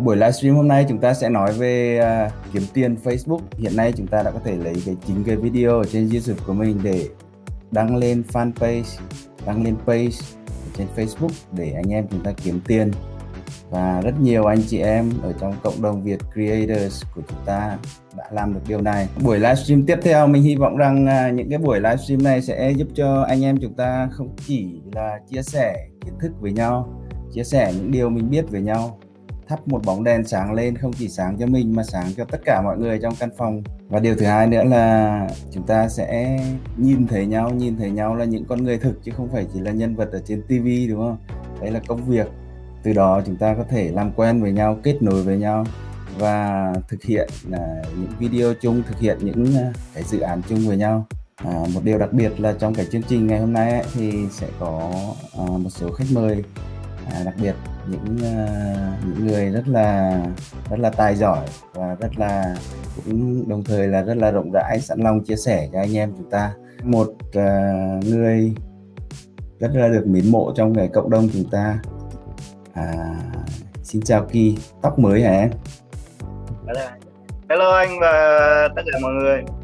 Buổi livestream hôm nay chúng ta sẽ nói về uh, kiếm tiền Facebook. Hiện nay chúng ta đã có thể lấy cái chính cái video ở trên YouTube của mình để đăng lên fanpage, đăng lên page trên Facebook để anh em chúng ta kiếm tiền. Và rất nhiều anh chị em ở trong cộng đồng Việt Creators của chúng ta đã làm được điều này. Buổi livestream tiếp theo mình hy vọng rằng uh, những cái buổi livestream này sẽ giúp cho anh em chúng ta không chỉ là chia sẻ kiến thức với nhau, chia sẻ những điều mình biết về nhau thắp một bóng đèn sáng lên không chỉ sáng cho mình mà sáng cho tất cả mọi người trong căn phòng. Và điều thứ hai nữa là chúng ta sẽ nhìn thấy nhau nhìn thấy nhau là những con người thực chứ không phải chỉ là nhân vật ở trên TV đúng không? Đấy là công việc. Từ đó chúng ta có thể làm quen với nhau kết nối với nhau và thực hiện là những video chung thực hiện những à, cái dự án chung với nhau. À, một điều đặc biệt là trong cái chương trình ngày hôm nay ấy, thì sẽ có à, một số khách mời à, đặc biệt những uh, những người rất là rất là tài giỏi và rất là cũng đồng thời là rất là rộng rãi sẵn lòng chia sẻ cho anh em chúng ta. Một uh, người rất là được mến mộ trong cái cộng đồng chúng ta. À, xin chào Kỳ tóc mới hả em? Hello anh và tất cả mọi người.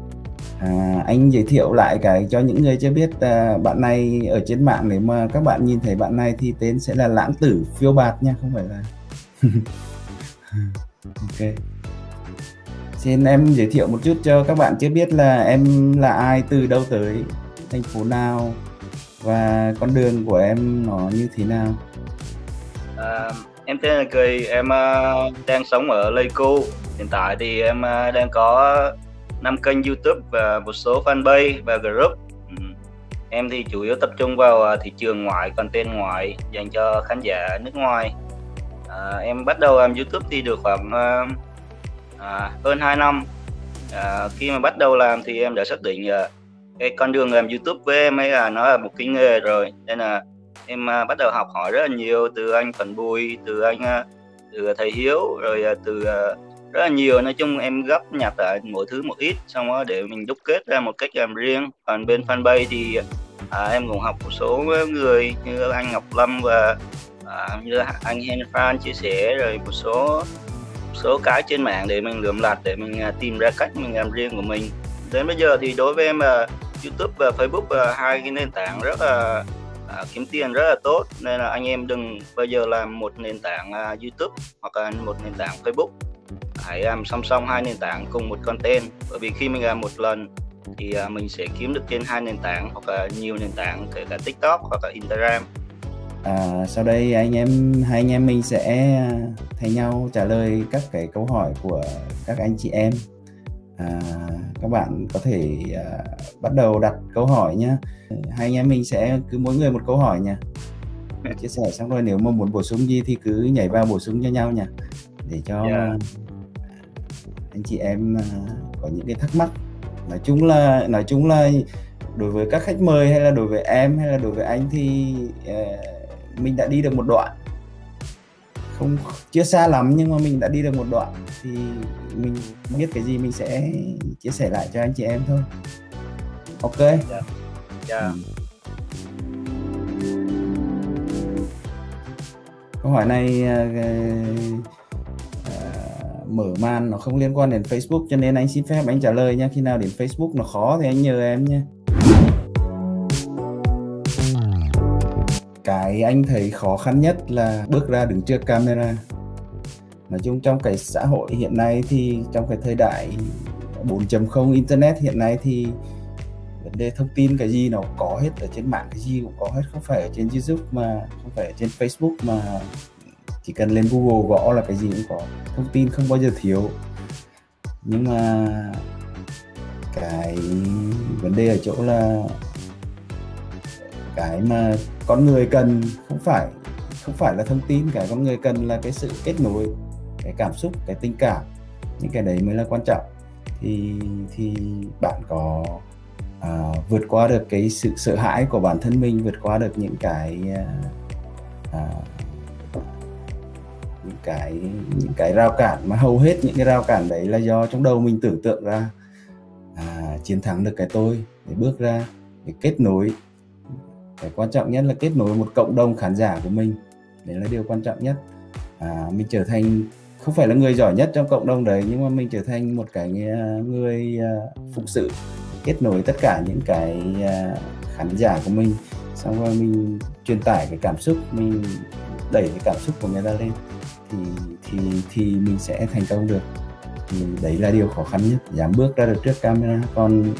À, anh giới thiệu lại cái cho những người chưa biết à, bạn này ở trên mạng nếu mà các bạn nhìn thấy bạn này thì tên sẽ là lãng tử phiêu bạt nha không phải là ok. Xin em giới thiệu một chút cho các bạn chưa biết là em là ai từ đâu tới thành phố nào và con đường của em nó như thế nào? À, em tên là cười em uh, đang sống ở Leyco hiện tại thì em uh, đang có 5 kênh YouTube và một số fanpage và group. Ừ. Em thì chủ yếu tập trung vào à, thị trường ngoại, content ngoại dành cho khán giả nước ngoài. À, em bắt đầu làm YouTube thì được khoảng à, à hơn 2 năm. À, khi mà bắt đầu làm thì em đã xác định à, cái con đường làm YouTube với em ấy là nó là một cái nghề rồi nên là em à, bắt đầu học hỏi rất là nhiều từ anh Phần Bùi, từ anh à, từ thầy Hiếu rồi à, từ à, rất là nhiều. Nói chung em gấp nhặt lại mỗi thứ một ít xong đó để mình đúc kết ra một cách làm riêng. Còn bên fanpage thì à, em cũng học một số người như anh Ngọc Lâm và à, như anh Hen chia sẻ rồi một số một số cái trên mạng để mình lượm lặt để mình à, tìm ra cách mình làm riêng của mình. Đến bây giờ thì đối với em là YouTube và Facebook là hai cái nền tảng rất là à, kiếm tiền rất là tốt. Nên là anh em đừng bao giờ làm một nền tảng à, YouTube hoặc là một nền tảng Facebook hãy làm song song hai nền tảng cùng một content bởi vì khi mình làm một lần thì uh, mình sẽ kiếm được trên hai nền tảng hoặc là nhiều nền tảng kể cả TikTok hoặc là Instagram À, sau đây anh em hai anh em mình sẽ uh, thay nhau trả lời các cái câu hỏi của các anh chị em. À, các bạn có thể à, bắt đầu đặt câu hỏi nhé. Hai anh em mình sẽ cứ mỗi người một câu hỏi nha. Chia sẻ xong rồi nếu mà muốn bổ sung gì thì cứ nhảy vào bổ sung cho nhau nha. Để cho yeah. Dạ anh chị em à, có những cái thắc mắc nói chung là nói chung là đối với các khách mời hay là đối với em hay là đối với anh thì uh, mình đã đi được một đoạn không chưa xa lắm nhưng mà mình đã đi được một đoạn thì mình biết cái gì mình sẽ chia sẻ lại cho anh chị em thôi ok yeah. Dạ. Yeah. Dạ. Ừ. câu hỏi này uh, mở màn, nó không liên quan đến Facebook, cho nên anh xin phép anh trả lời nha. Khi nào đến Facebook nó khó thì anh nhờ em nhé cái anh thấy khó khăn nhất là bước ra đứng trước camera. Nói chung trong cái xã hội hiện nay thì trong cái thời đại 4.0 internet hiện nay thì vấn đề thông tin cái gì nó có hết ở trên mạng, cái gì cũng có hết. Không phải ở trên YouTube mà, không phải ở trên Facebook mà chỉ cần lên Google gõ là cái gì cũng có. Thông tin không bao giờ thiếu. Nhưng mà cái vấn đề ở chỗ là cái mà con người cần không phải không phải là thông tin cái con người cần là cái sự kết nối cái cảm xúc cái tình cảm. Những cái đấy mới là quan trọng. Thì thì bạn có à, vượt qua được cái sự sợ hãi của bản thân mình vượt qua được những cái à, à những cái những cái rào cản mà hầu hết những cái rào cản đấy là do trong đầu mình tưởng tượng ra. À, chiến thắng được cái tôi để bước ra để kết nối. Cái quan trọng nhất là kết nối một cộng đồng khán giả của mình. Đấy là điều quan trọng nhất. À, mình trở thành không phải là người giỏi nhất trong cộng đồng đấy nhưng mà mình trở thành một cái à, người à, phục sự kết nối tất cả những cái à, khán giả của mình. Xong rồi mình truyền tải cái cảm xúc mình đẩy cái cảm xúc của người ta lên thì thì thì mình sẽ thành công được. Thì đấy là điều khó khăn nhất. Dám bước ra được trước camera. Còn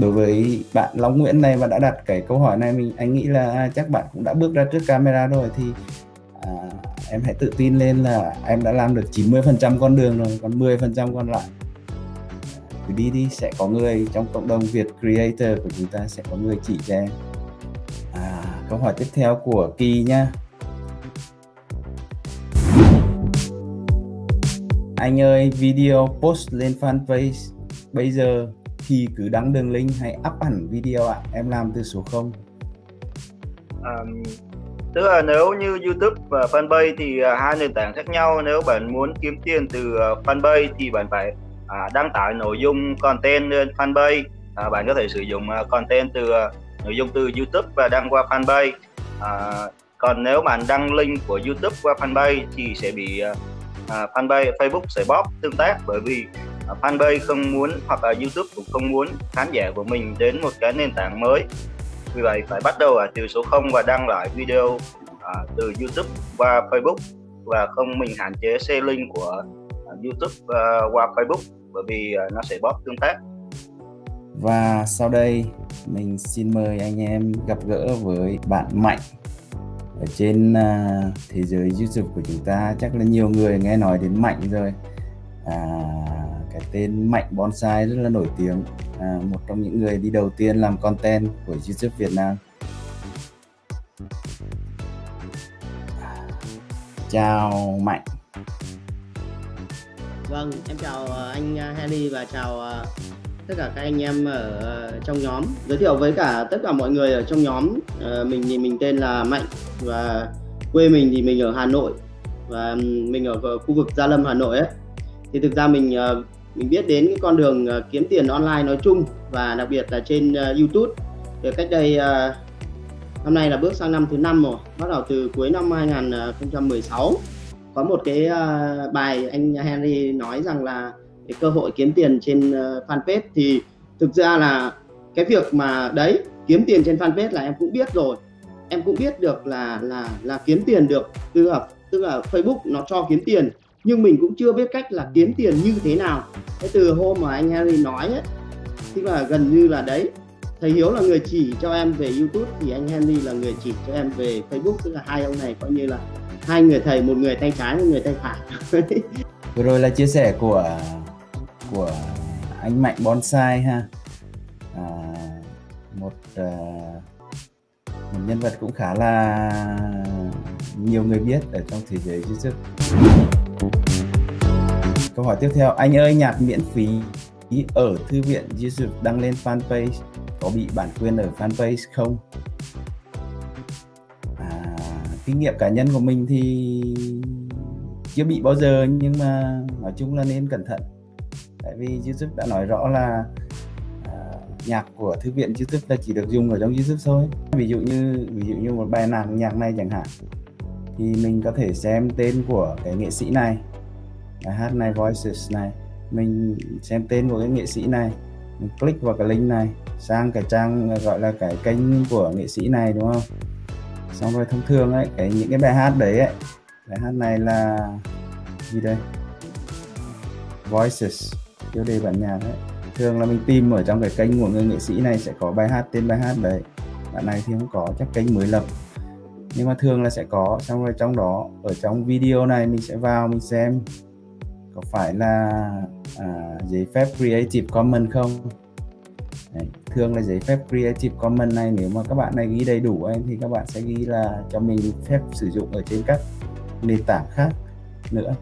đối với bạn Long Nguyễn này mà đã đặt cái câu hỏi này mình anh nghĩ là à, chắc bạn cũng đã bước ra trước camera rồi thì à, em hãy tự tin lên là em đã làm được 90% con đường rồi còn 10% còn lại. Cứ đi đi sẽ có người trong cộng đồng Việt Creator của chúng ta sẽ có người chỉ cho em à, câu hỏi tiếp theo của Kỳ nha. Anh ơi video post lên fanpage. Bây giờ thì cứ đăng đường link hay up hẳn video ạ. À. em làm từ số 0 um, tức là nếu như YouTube và fanpage thì à, hai nền tảng khác nhau. Nếu bạn muốn kiếm tiền từ à, fanpage thì bạn phải à, đăng tải nội dung content lên fanpage. Bạn có thể sử dụng content từ nội dung từ YouTube và đăng qua fanpage. À, còn nếu bạn đăng link của YouTube qua fanpage thì sẽ bị À, fanpage Facebook sẽ bóp tương tác bởi vì à, fanpage không muốn hoặc là YouTube cũng không muốn khán giả của mình đến một cái nền tảng mới. Vì vậy phải bắt đầu ở từ số 0 và đăng lại video à, từ YouTube qua Facebook và không mình hạn chế share link của YouTube qua Facebook bởi vì nó sẽ bóp tương tác. Và sau đây mình xin mời anh em gặp gỡ với bạn Mạnh ở trên uh, thế giới YouTube của chúng ta chắc là nhiều người nghe nói đến Mạnh rồi. À, cái tên Mạnh Bonsai rất là nổi tiếng. À, một trong những người đi đầu tiên làm content của YouTube Việt Nam. Chào Mạnh. Vâng, em chào à, anh à, Harry và chào tất cả các anh em ở ờ, trong nhóm. Giới thiệu với cả tất cả mọi người ở trong nhóm ờ, mình thì mình tên là mạnh và quê mình thì mình ở hà nội và mình ở khu vực gia lâm, hà nội ấy. Thì thực ra mình ờ, mình biết đến cái con đường kiếm tiền online nói chung và đặc biệt là trên youtube. Từ cách đây năm nay là bước sang năm thứ năm rồi, bắt đầu từ cuối năm 2016 có một cái bài anh Henry nói rằng là cái cơ hội kiếm tiền trên ờ, fanpage thì thực ra là cái việc mà đấy, kiếm tiền trên fanpage là em cũng biết rồi. Em cũng biết được là là là kiếm tiền được tức là tức là Facebook nó cho kiếm tiền, nhưng mình cũng chưa biết cách là kiếm tiền như thế nào. Thế từ hôm mà anh Harry nói ấy, tức là gần như là đấy. Thầy Hiếu là người chỉ cho em về YouTube thì anh Henry là người chỉ cho em về Facebook, tức là hai ông này coi như là hai người thầy, một người tay trái, một người tay phải. Vừa rồi là chia sẻ của của anh Mạnh Bonsai ha. À, một uh, một nhân vật cũng khá là nhiều người biết ở trong thế giới YouTube. Câu hỏi tiếp theo anh ơi nhạc miễn phí ở thư viện YouTube đăng lên fanpage có bị bản quyền ở fanpage không? À, kinh nghiệm cá nhân của mình thì chưa bị bao giờ nhưng mà nói chung là nên cẩn thận tại vì YouTube đã nói rõ là uh, nhạc của thư viện YouTube là chỉ được dùng ở trong YouTube thôi. Ví dụ như ví dụ như một bài nhạc nhạc này chẳng hạn thì mình có thể xem tên của cái nghệ sĩ này bài hát này voices này. Mình xem tên của cái nghệ sĩ này mình click vào cái link này sang cái trang gọi là cái kênh của nghệ sĩ này đúng không? Xong rồi thông thường ấy cái những cái bài hát đấy ấy bài hát này là gì đây? Voices tiêu đề bản nhạc ấy thường là mình tìm ở trong cái kênh của người nghệ sĩ này sẽ có bài hát tên bài hát đấy. Bạn này thì không có chắc kênh mới lập. Nhưng mà thường là sẽ có xong rồi trong đó ở trong video này mình sẽ vào mình xem có phải là à, giấy phép Creative Commons không? Đấy, thường là giấy phép Creative Commons này nếu mà các bạn này ghi đầy đủ ấy, thì các bạn sẽ ghi là cho mình phép sử dụng ở trên các nền tảng khác nữa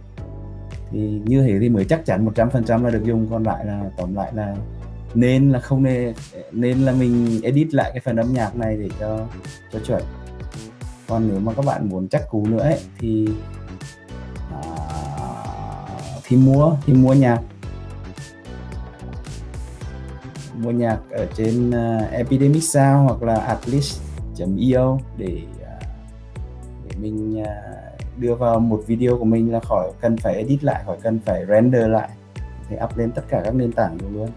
thì như thế thì mới chắc chắn 100% là được dùng. Còn lại là tóm lại là nên là không nên nên là mình edit lại cái phần âm nhạc này để cho cho chuẩn. Còn nếu mà các bạn muốn chắc cú nữa ấy, thì à, thì mua thì mua nhạc. Mua nhạc ở trên uh, Epidemic Sound hoặc là Atlas.io để uh, để mình uh, đưa vào một video của mình là khỏi cần phải edit lại khỏi cần phải render lại. Thì up lên tất cả các nền tảng luôn.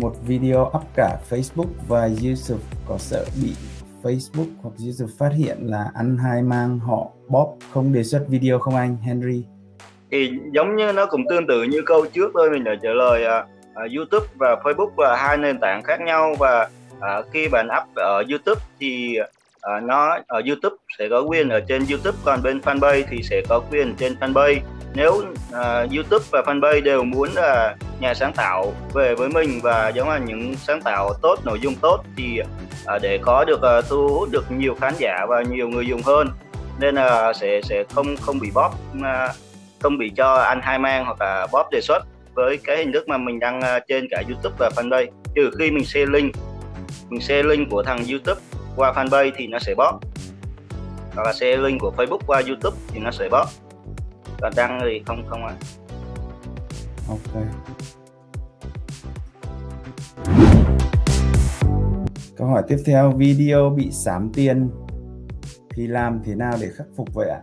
Một video up cả Facebook và YouTube. Có sợ bị Facebook hoặc YouTube phát hiện là ăn hai mang họ bóp không đề xuất video không anh Henry? Thì giống như nó cũng tương tự như câu trước thôi mình đã trả lời uh, YouTube và Facebook là hai nền tảng khác nhau. Và uh, khi bạn up ở YouTube thì uh, nó ở YouTube sẽ có quyền ở trên YouTube còn bên fanpage thì sẽ có quyền trên fanpage. Nếu uh, YouTube và fanpage đều muốn là nhà sáng tạo về với mình và giống là những sáng tạo tốt nội dung tốt thì uh, để có được uh, thu hút được nhiều khán giả và nhiều người dùng hơn nên là uh, sẽ sẽ không không bị bóp uh, không bị cho ăn hai mang hoặc là bóp đề xuất với cái hình thức mà mình đăng trên cả YouTube và fanpage. Trừ khi mình share link mình share link của thằng YouTube qua fanpage thì nó sẽ bóp. Hoặc là share link của Facebook qua YouTube thì nó sẽ bóp. Còn đăng thì không không ạ ok. Câu hỏi tiếp theo, video bị sám tiền thì làm thế nào để khắc phục vậy ạ?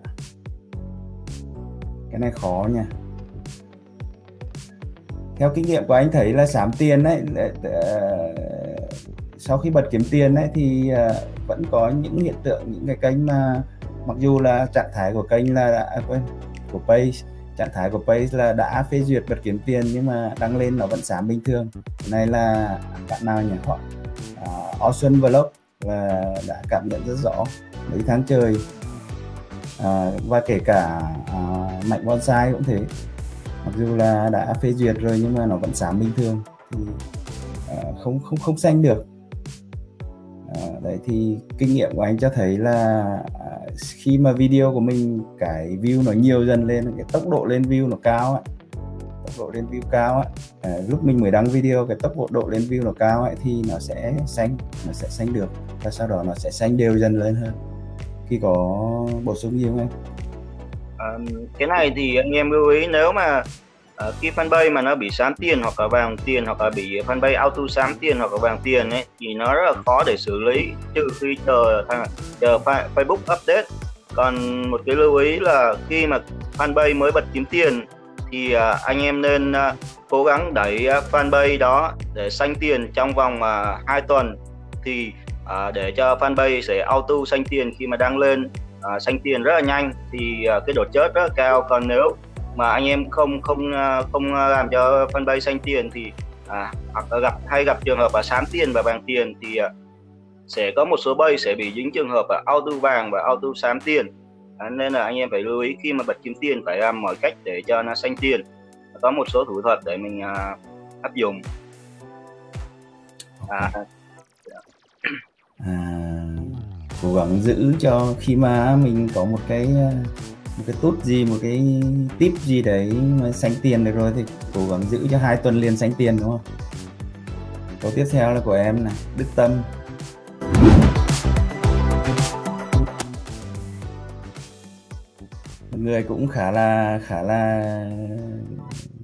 Cái này khó nha. Theo kinh nghiệm của anh thấy là sám tiền đấy sau khi bật kiếm tiền đấy thì uh, vẫn có những hiện tượng những cái kênh mà mặc dù là trạng thái của kênh là à, quên của page trạng thái của page là đã phê duyệt bật kiếm tiền nhưng mà đăng lên nó vẫn sáng bình thường. Này là bạn nào nhỉ? Họ uh, Ocean Vlog và đã cảm nhận rất rõ mấy tháng trời. À, và kể cả à, mạnh bonsai cũng thế. Mặc dù là đã phê duyệt rồi nhưng mà nó vẫn sáng bình thường. Thì à, không không không xanh được. Ờ, đấy thì kinh nghiệm của anh cho thấy là à, khi mà video của mình cái view nó nhiều dần lên cái tốc độ lên view nó cao ấy tốc độ lên view cao ấy à, lúc mình mới đăng video cái tốc độ lên view nó cao ấy thì nó sẽ xanh nó sẽ xanh được và sau đó nó sẽ xanh đều dần lên hơn. Khi có bổ sung gì không em? À, cái này thì anh em lưu ý nếu mà Ờ, khi fanpage mà nó bị sám tiền hoặc là vàng tiền hoặc là bị fanpage auto sám tiền hoặc là vàng tiền ấy thì nó rất là khó để xử lý trừ khi chờ chờ Facebook update. Còn một cái lưu ý là khi mà fanpage mới bật kiếm tiền thì à, anh em nên à, cố gắng đẩy à, fanpage đó để xanh tiền trong vòng uh, 2 tuần. Thì để cho fanpage sẽ auto xanh tiền khi mà đăng lên xanh tiền rất là nhanh. Thì cái độ chết rất là cao. Còn nếu mà anh em không không à, không à, làm cho fanpage xanh tiền thì à, hoặc là gặp hay gặp trường hợp là sán tiền và vàng tiền thì à, sẽ có một số bay sẽ bị dính trường hợp là auto vàng và auto sám tiền. À, nên là anh em phải lưu ý khi mà bật kiếm tiền phải làm mọi cách để cho nó xanh tiền. Có một số thủ thuật để mình à, áp dụng. À, à, dạ. à cố gắng giữ cho khi mà mình có một cái một cái tút gì, một cái tip gì đấy mà sánh tiền được rồi thì cố gắng giữ cho hai tuần liền sánh tiền, đúng không? Câu tiếp theo là của em này, đức tâm một người cũng khá là khá là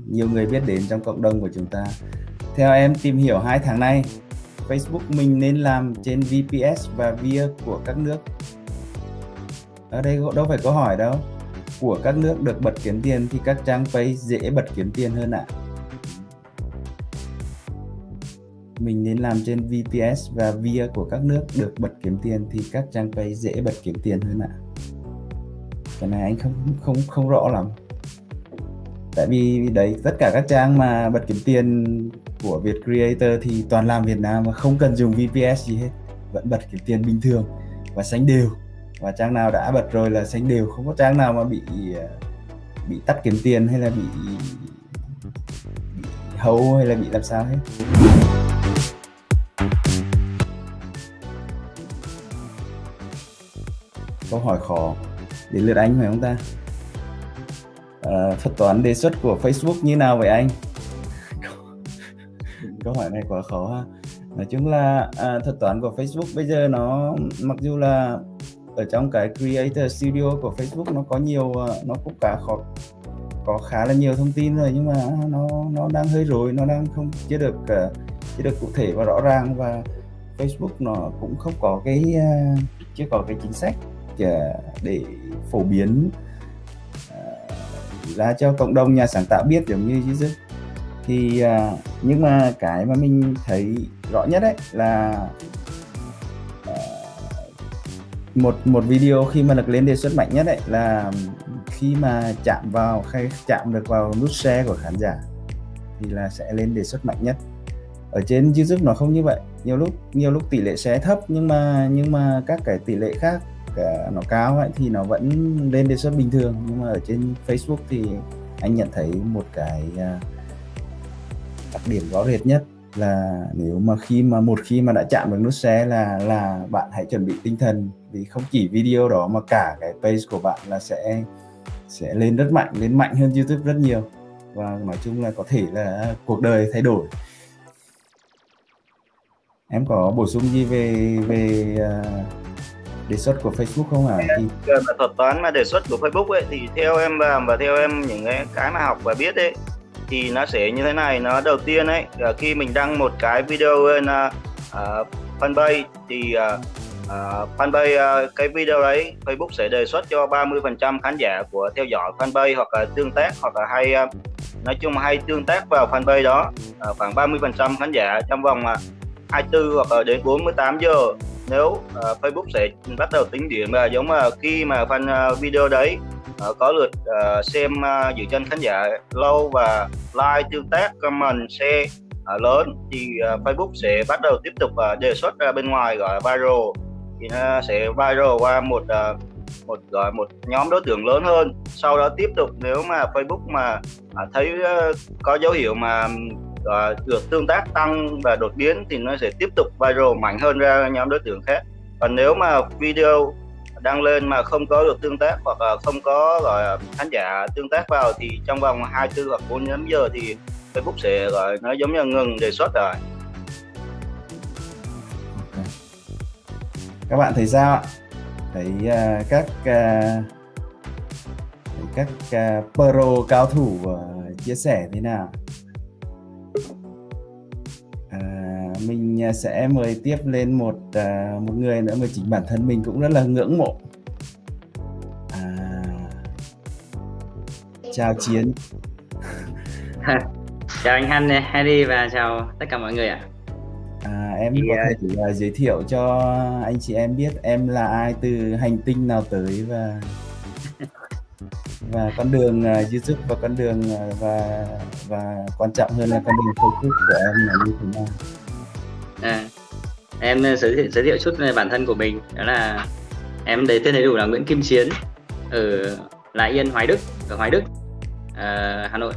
nhiều người biết đến trong cộng đồng của chúng ta. Theo em tìm hiểu hai tháng nay, Facebook mình nên làm trên VPS và VIA của các nước. Ở đây đâu phải câu hỏi đâu của các nước được bật kiếm tiền thì các trang page dễ bật kiếm tiền hơn ạ. À. Mình nên làm trên VPS và VIA của các nước được bật kiếm tiền thì các trang page dễ bật kiếm tiền hơn ạ. À. Cái này anh không không không rõ lắm. Tại vì đấy tất cả các trang mà bật kiếm tiền của Việt Creator thì toàn làm Việt Nam mà không cần dùng VPS gì hết, vẫn bật kiếm tiền bình thường và sánh đều và trang nào đã bật rồi là xanh đều không có trang nào mà bị bị tắt kiếm tiền hay là bị, bị hấu hay là bị làm sao hết. Câu hỏi khó đến lượt anh phải không ta? À, thuật toán đề xuất của Facebook như nào vậy anh? Câu hỏi này quá khó ha. Nói chung là à, thuật toán của Facebook bây giờ nó mặc dù là ở trong cái creator studio của Facebook nó có nhiều ờ, nó cũng cả khó, có khá là nhiều thông tin rồi nhưng mà nó nó đang hơi rối, nó đang không, chưa được ờ, chưa được cụ thể và rõ ràng và Facebook nó cũng không có cái ờ, chưa có cái chính sách để phổ biến ra cho cộng đồng nhà sáng tạo biết giống như Jesus. Thì nhưng mà cái mà mình thấy rõ nhất đấy là một một video khi mà được lên đề xuất mạnh nhất đấy là khi mà chạm vào hay chạm được vào nút share của khán giả thì là sẽ lên đề xuất mạnh nhất. Ở trên YouTube nó không như vậy. Nhiều lúc nhiều lúc tỷ lệ share thấp nhưng mà nhưng mà các cái tỷ lệ khác, cả nó cao ấy thì nó vẫn lên đề xuất bình thường. Nhưng mà ở trên Facebook thì anh nhận thấy một cái à, đặc điểm rõ rệt nhất là nếu mà khi mà, một khi mà đã chạm được nút share là là bạn hãy chuẩn bị tinh thần vì không chỉ video đó mà cả cái page của bạn là sẽ sẽ lên rất mạnh lên mạnh hơn YouTube rất nhiều và nói chung là có thể là cuộc đời thay đổi em có bổ sung gì về về uh, đề xuất của Facebook không hả? À? Mà thuật toán mà đề xuất của Facebook ấy thì theo em và, và theo em những cái, cái mà học và biết ấy thì nó sẽ như thế này nó đầu tiên ấy là khi mình đăng một cái video lên uh, fanpage thì uh, À, fanpage à, cái video đấy Facebook sẽ đề xuất cho 30% khán giả của theo dõi fanpage hoặc là tương tác hoặc là hay à, nói chung hay tương tác vào fanpage đó. Uh, khoảng 30% khán giả trong vòng uh, 24 hoặc là đến 48 giờ. Nếu Facebook sẽ bắt đầu tính điểm và giống mà khi mà fan video đấy có lượt xem dự giữ chân khán giả lâu và like tương tác comment share lớn thì Facebook sẽ bắt đầu tiếp tục uh, đề xuất ra bên ngoài gọi là viral thì nó sẽ viral qua một ờ, một, gọi, một nhóm đối tượng lớn hơn. Sau đó tiếp tục nếu mà Facebook mà à, thấy ờ, có dấu hiệu mà ờ, được tương tác tăng và đột biến thì nó sẽ tiếp tục viral mạnh hơn ra nhóm đối tượng khác. Còn nếu mà video đăng lên mà không có được tương tác hoặc là không có, gọi khán giả tương tác vào thì trong vòng 24 hoặc 48 giờ thì Facebook sẽ, gọi, nó giống như ngừng đề xuất rồi. Các bạn thấy sao ạ? Thấy uh, các uh, các uh, pro cao thủ uh, chia sẻ thế nào? Uh, mình sẽ mời tiếp lên một uh, một người nữa mà chính bản thân mình cũng rất là ngưỡng mộ. À, chào chiến. Chào anh Han Harry và chào tất cả mọi người ạ. À, em thì, có thể uh, giới thiệu cho anh chị em biết em là ai từ hành tinh nào tới và và con đường uh, YouTube và con đường uh, và và quan trọng hơn là con đường Facebook của em là như thế nào? À, em giới thiệu giới thiệu chút về bản thân của mình. Đó là em đấy tên đầy đủ là Nguyễn Kim Chiến ở Lại Yên Hoài Đức ở Hoài Đức uh, Hà Nội.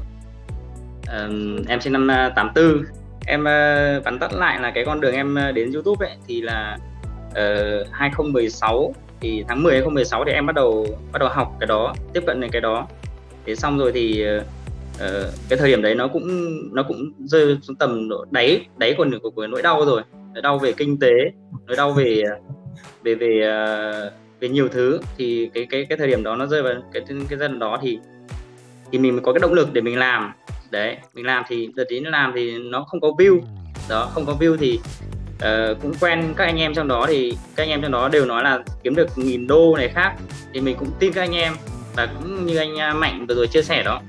Uh, em sinh năm 84 em ờ, uh, bắn tắt lại là cái con đường em ờ, đến YouTube ấy thì là ờ, uh, 2016 thì tháng 10 2016 thì em bắt đầu bắt đầu học cái đó tiếp cận đến cái đó. Thế xong rồi thì uh, cái thời điểm đấy nó cũng nó cũng rơi xuống tầm độ đáy đáy của, của, của nỗi đau rồi. Nỗi đau về kinh tế nỗi đau về về về uh, về nhiều thứ. Thì cái cái cái thời điểm đó nó rơi vào cái cái giai đoạn đó thì thì mình mới có cái động lực để mình làm đấy mình làm thì đợt nó làm thì nó không có view. Đó không có view thì uh, cũng quen các anh em trong đó thì các anh em trong đó đều nói là kiếm được nghìn đô này khác. Thì mình cũng tin các anh em và cũng như anh à, mạnh vừa rồi chia sẻ đó.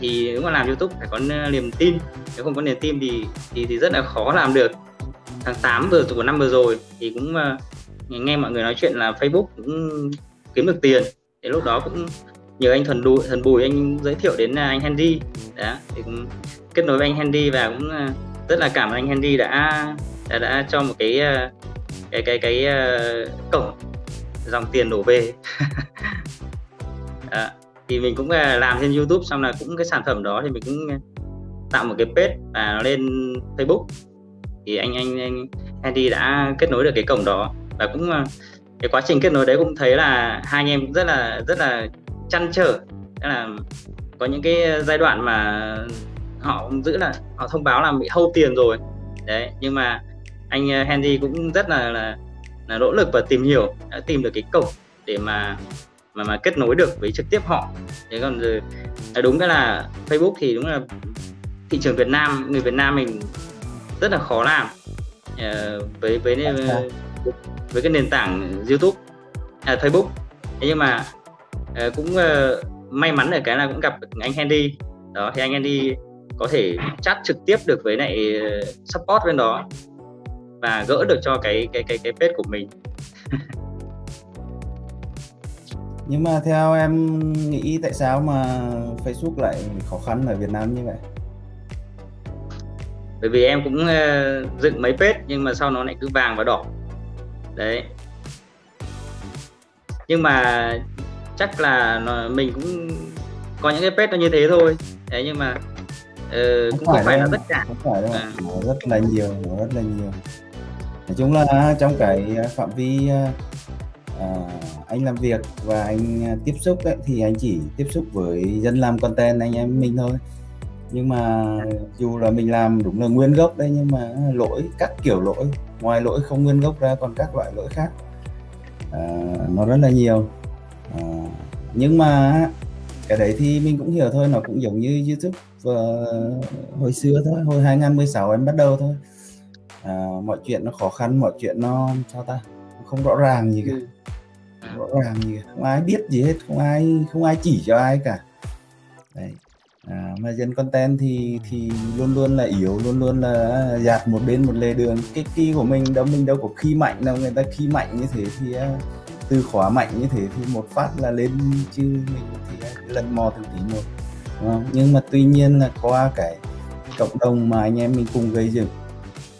Thì nếu mà làm youtube phải có niềm tin nếu không có niềm tin thì thì, thì rất là khó làm được. Tháng 8 vừa của năm vừa rồi thì cũng uh, nghe mọi người nói chuyện là facebook cũng kiếm được tiền. Thì lúc đó cũng nhờ anh thần đùi thần bùi anh giới thiệu đến à, anh Henry đó thì cũng kết nối với anh Henry và cũng à, rất là cảm ơn anh Henry đã đã, đã cho một cái à, cái cái cái, cổng dòng tiền đổ về đó. thì mình cũng làm trên YouTube xong là cũng cái sản phẩm đó thì mình cũng tạo một cái page và nó lên Facebook thì anh anh anh Henry đã kết nối được cái cổng đó và cũng cái quá trình kết nối đấy cũng thấy là hai anh em rất là rất là chăn trở. Tức là có những cái giai đoạn mà họ giữ là họ thông báo là bị hâu tiền rồi. Đấy nhưng mà anh ờ, Henry cũng rất là là, là nỗ lực và tìm hiểu đã tìm được cái cổng để mà mà mà kết nối được với trực tiếp họ. Thế còn rồi đúng cái là Facebook thì đúng là thị trường Việt Nam người Việt Nam mình rất là khó làm uh, với với với cái nền tảng YouTube à, Facebook. Thế nhưng mà uh, cũng uh, may mắn ở cái là cũng gặp anh Henry. Đó thì anh Andy có thể chat trực tiếp được với lại support bên đó và gỡ được cho cái cái cái cái page của mình. Nhưng mà theo em nghĩ tại sao mà Facebook lại khó khăn ở Việt Nam như vậy? Bởi vì em cũng uh, dựng mấy page nhưng mà sau nó lại cứ vàng và đỏ. Đấy. Nhưng mà chắc là nó, mình cũng có những cái page nó như thế thôi. Thế nhưng mà uh, cũng không phải, là tất cả. Không phải đâu. À. nó rất là nhiều nó rất là nhiều. Nói chung là trong cái phạm vi uh, anh làm việc và anh tiếp xúc ấy, thì anh chỉ tiếp xúc với dân làm content anh em mình thôi. Nhưng mà dù là mình làm đúng là nguyên gốc đấy nhưng mà lỗi các kiểu lỗi ngoài lỗi không nguyên gốc ra còn các loại lỗi khác à, nó rất là nhiều à, nhưng mà cái đấy thì mình cũng hiểu thôi nó cũng giống như YouTube và hồi xưa thôi hồi 2016 em bắt đầu thôi. À, mọi chuyện nó khó khăn mọi chuyện nó sao ta không rõ ràng gì cả. Ừ. rõ ràng gì cả. không ai biết gì hết không ai không ai chỉ cho ai cả. Đấy. À, mà dân content thì thì luôn luôn là yếu luôn luôn là dạt một bên một lề đường. Cái kỳ của mình đâu mình đâu có khi mạnh đâu người ta khi mạnh như thế thì uh, từ khóa mạnh như thế thì một phát là lên chứ mình thì lần mò từng tí một đúng không? nhưng mà tuy nhiên là qua cái cộng đồng mà anh em mình cùng gây dựng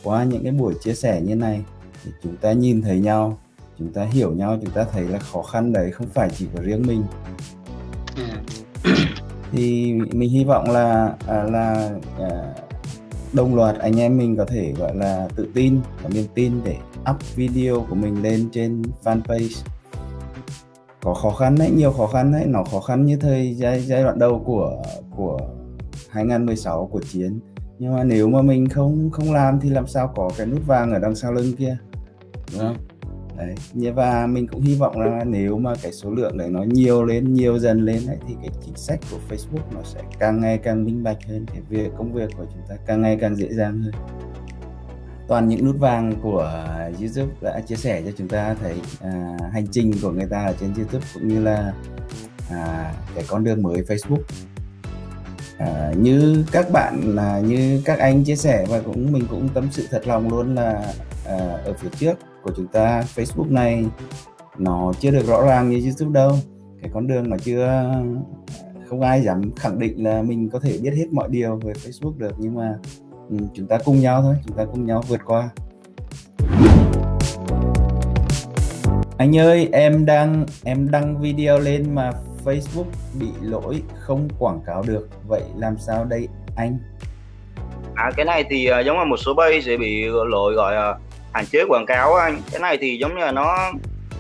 qua những cái buổi chia sẻ như này thì chúng ta nhìn thấy nhau chúng ta hiểu nhau chúng ta thấy là khó khăn đấy không phải chỉ của riêng mình. Ừ. Thì mình hy vọng là à, là à, đồng loạt anh em mình có thể gọi là tự tin và niềm tin để up video của mình lên trên fanpage có khó khăn đấy nhiều khó khăn đấy. Nó khó khăn như thời giai, giai đoạn đầu của của 2016 của chiến. Nhưng mà nếu mà mình không không làm thì làm sao có cái nút vàng ở đằng sau lưng kia đúng không? Đấy và mình cũng hy vọng là nếu mà cái số lượng đấy nó nhiều lên nhiều dần lên đấy thì cái chính sách của Facebook nó sẽ càng ngày càng minh bạch hơn cái việc công việc của chúng ta càng ngày càng dễ dàng hơn toàn những nút vàng của YouTube đã chia sẻ cho chúng ta thấy à, hành trình của người ta ở trên YouTube cũng như là à, cái con đường mới Facebook. À, như các bạn là như các anh chia sẻ và cũng mình cũng tâm sự thật lòng luôn là à, ở phía trước của chúng ta Facebook này nó chưa được rõ ràng như YouTube đâu. Cái con đường nó chưa không ai dám khẳng định là mình có thể biết hết mọi điều về Facebook được nhưng mà Ừ, chúng ta cùng nhau thôi chúng ta cùng nhau vượt qua. Anh ơi em đang em đăng video lên mà Facebook bị lỗi không quảng cáo được. Vậy làm sao đây anh? À cái này thì à, giống như một số bay sẽ bị lỗi gọi là hạn chế quảng cáo anh. Cái này thì giống như là nó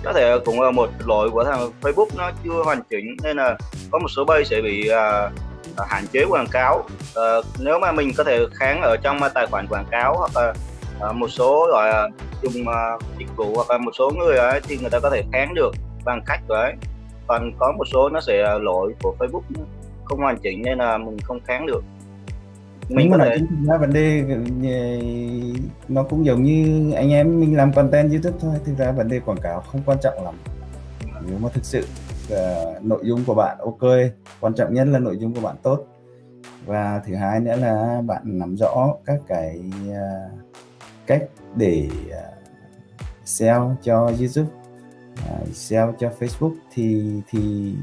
có thể cũng là một lỗi của thằng Facebook nó chưa hoàn chỉnh nên là có một số bay sẽ bị uh, hạn chế quảng cáo. Uh, nếu mà mình có thể kháng ở trong tài khoản quảng cáo hoặc là uh, một số gọi là dùng uh, dịch vụ hoặc là một số người ấy, thì người ta có thể kháng được bằng cách đấy còn có một số nó sẽ lỗi của Facebook không hoàn chỉnh nên là mình không kháng được. Mình nói chung ra vấn đề nó cũng giống như anh em mình làm content youtube thôi thực ra vấn đề quảng cáo không quan trọng lắm. Nếu mà thực sự uh, nội dung của bạn ok quan trọng nhất là nội dung của bạn tốt và thứ hai nữa là bạn nắm rõ các cái uh, cách để uh, sell cho youtube uh, sell cho facebook thì thì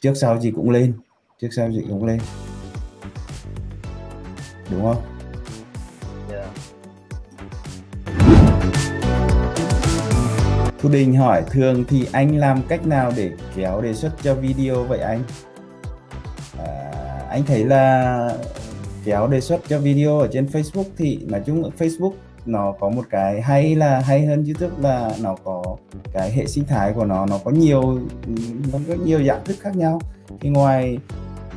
trước sau gì cũng lên trước sau gì cũng lên đúng không? Thu Đình hỏi thường thì anh làm cách nào để kéo đề xuất cho video vậy anh? À, anh thấy là kéo đề xuất cho video ở trên Facebook thì nói chung Facebook nó có một cái hay là hay hơn YouTube là nó có cái hệ sinh thái của nó nó có nhiều nó có nhiều dạng thức khác nhau thì ngoài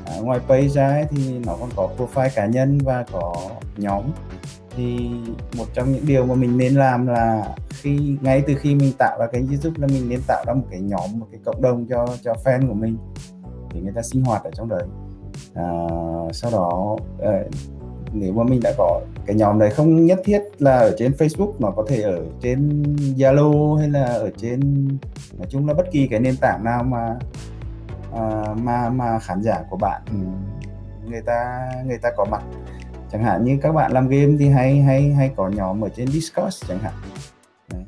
à, ngoài page ra ấy, thì nó còn có profile cá nhân và có nhóm thì một trong những điều mà mình nên làm là khi ngay từ khi mình tạo ra cái YouTube là mình nên tạo ra một cái nhóm một cái cộng đồng cho cho fan của mình để người ta sinh hoạt ở trong đấy. À, sau đó ờ, nếu mà mình đã có cái nhóm đấy không nhất thiết là ở trên Facebook mà có thể ở trên Zalo hay là ở trên nói chung là bất kỳ cái nền tảng nào mà à, mà mà khán giả của bạn ừ, người ta người ta có mặt chẳng hạn như các bạn làm game thì hay hay hay có nhóm ở trên Discord chẳng hạn. Đấy.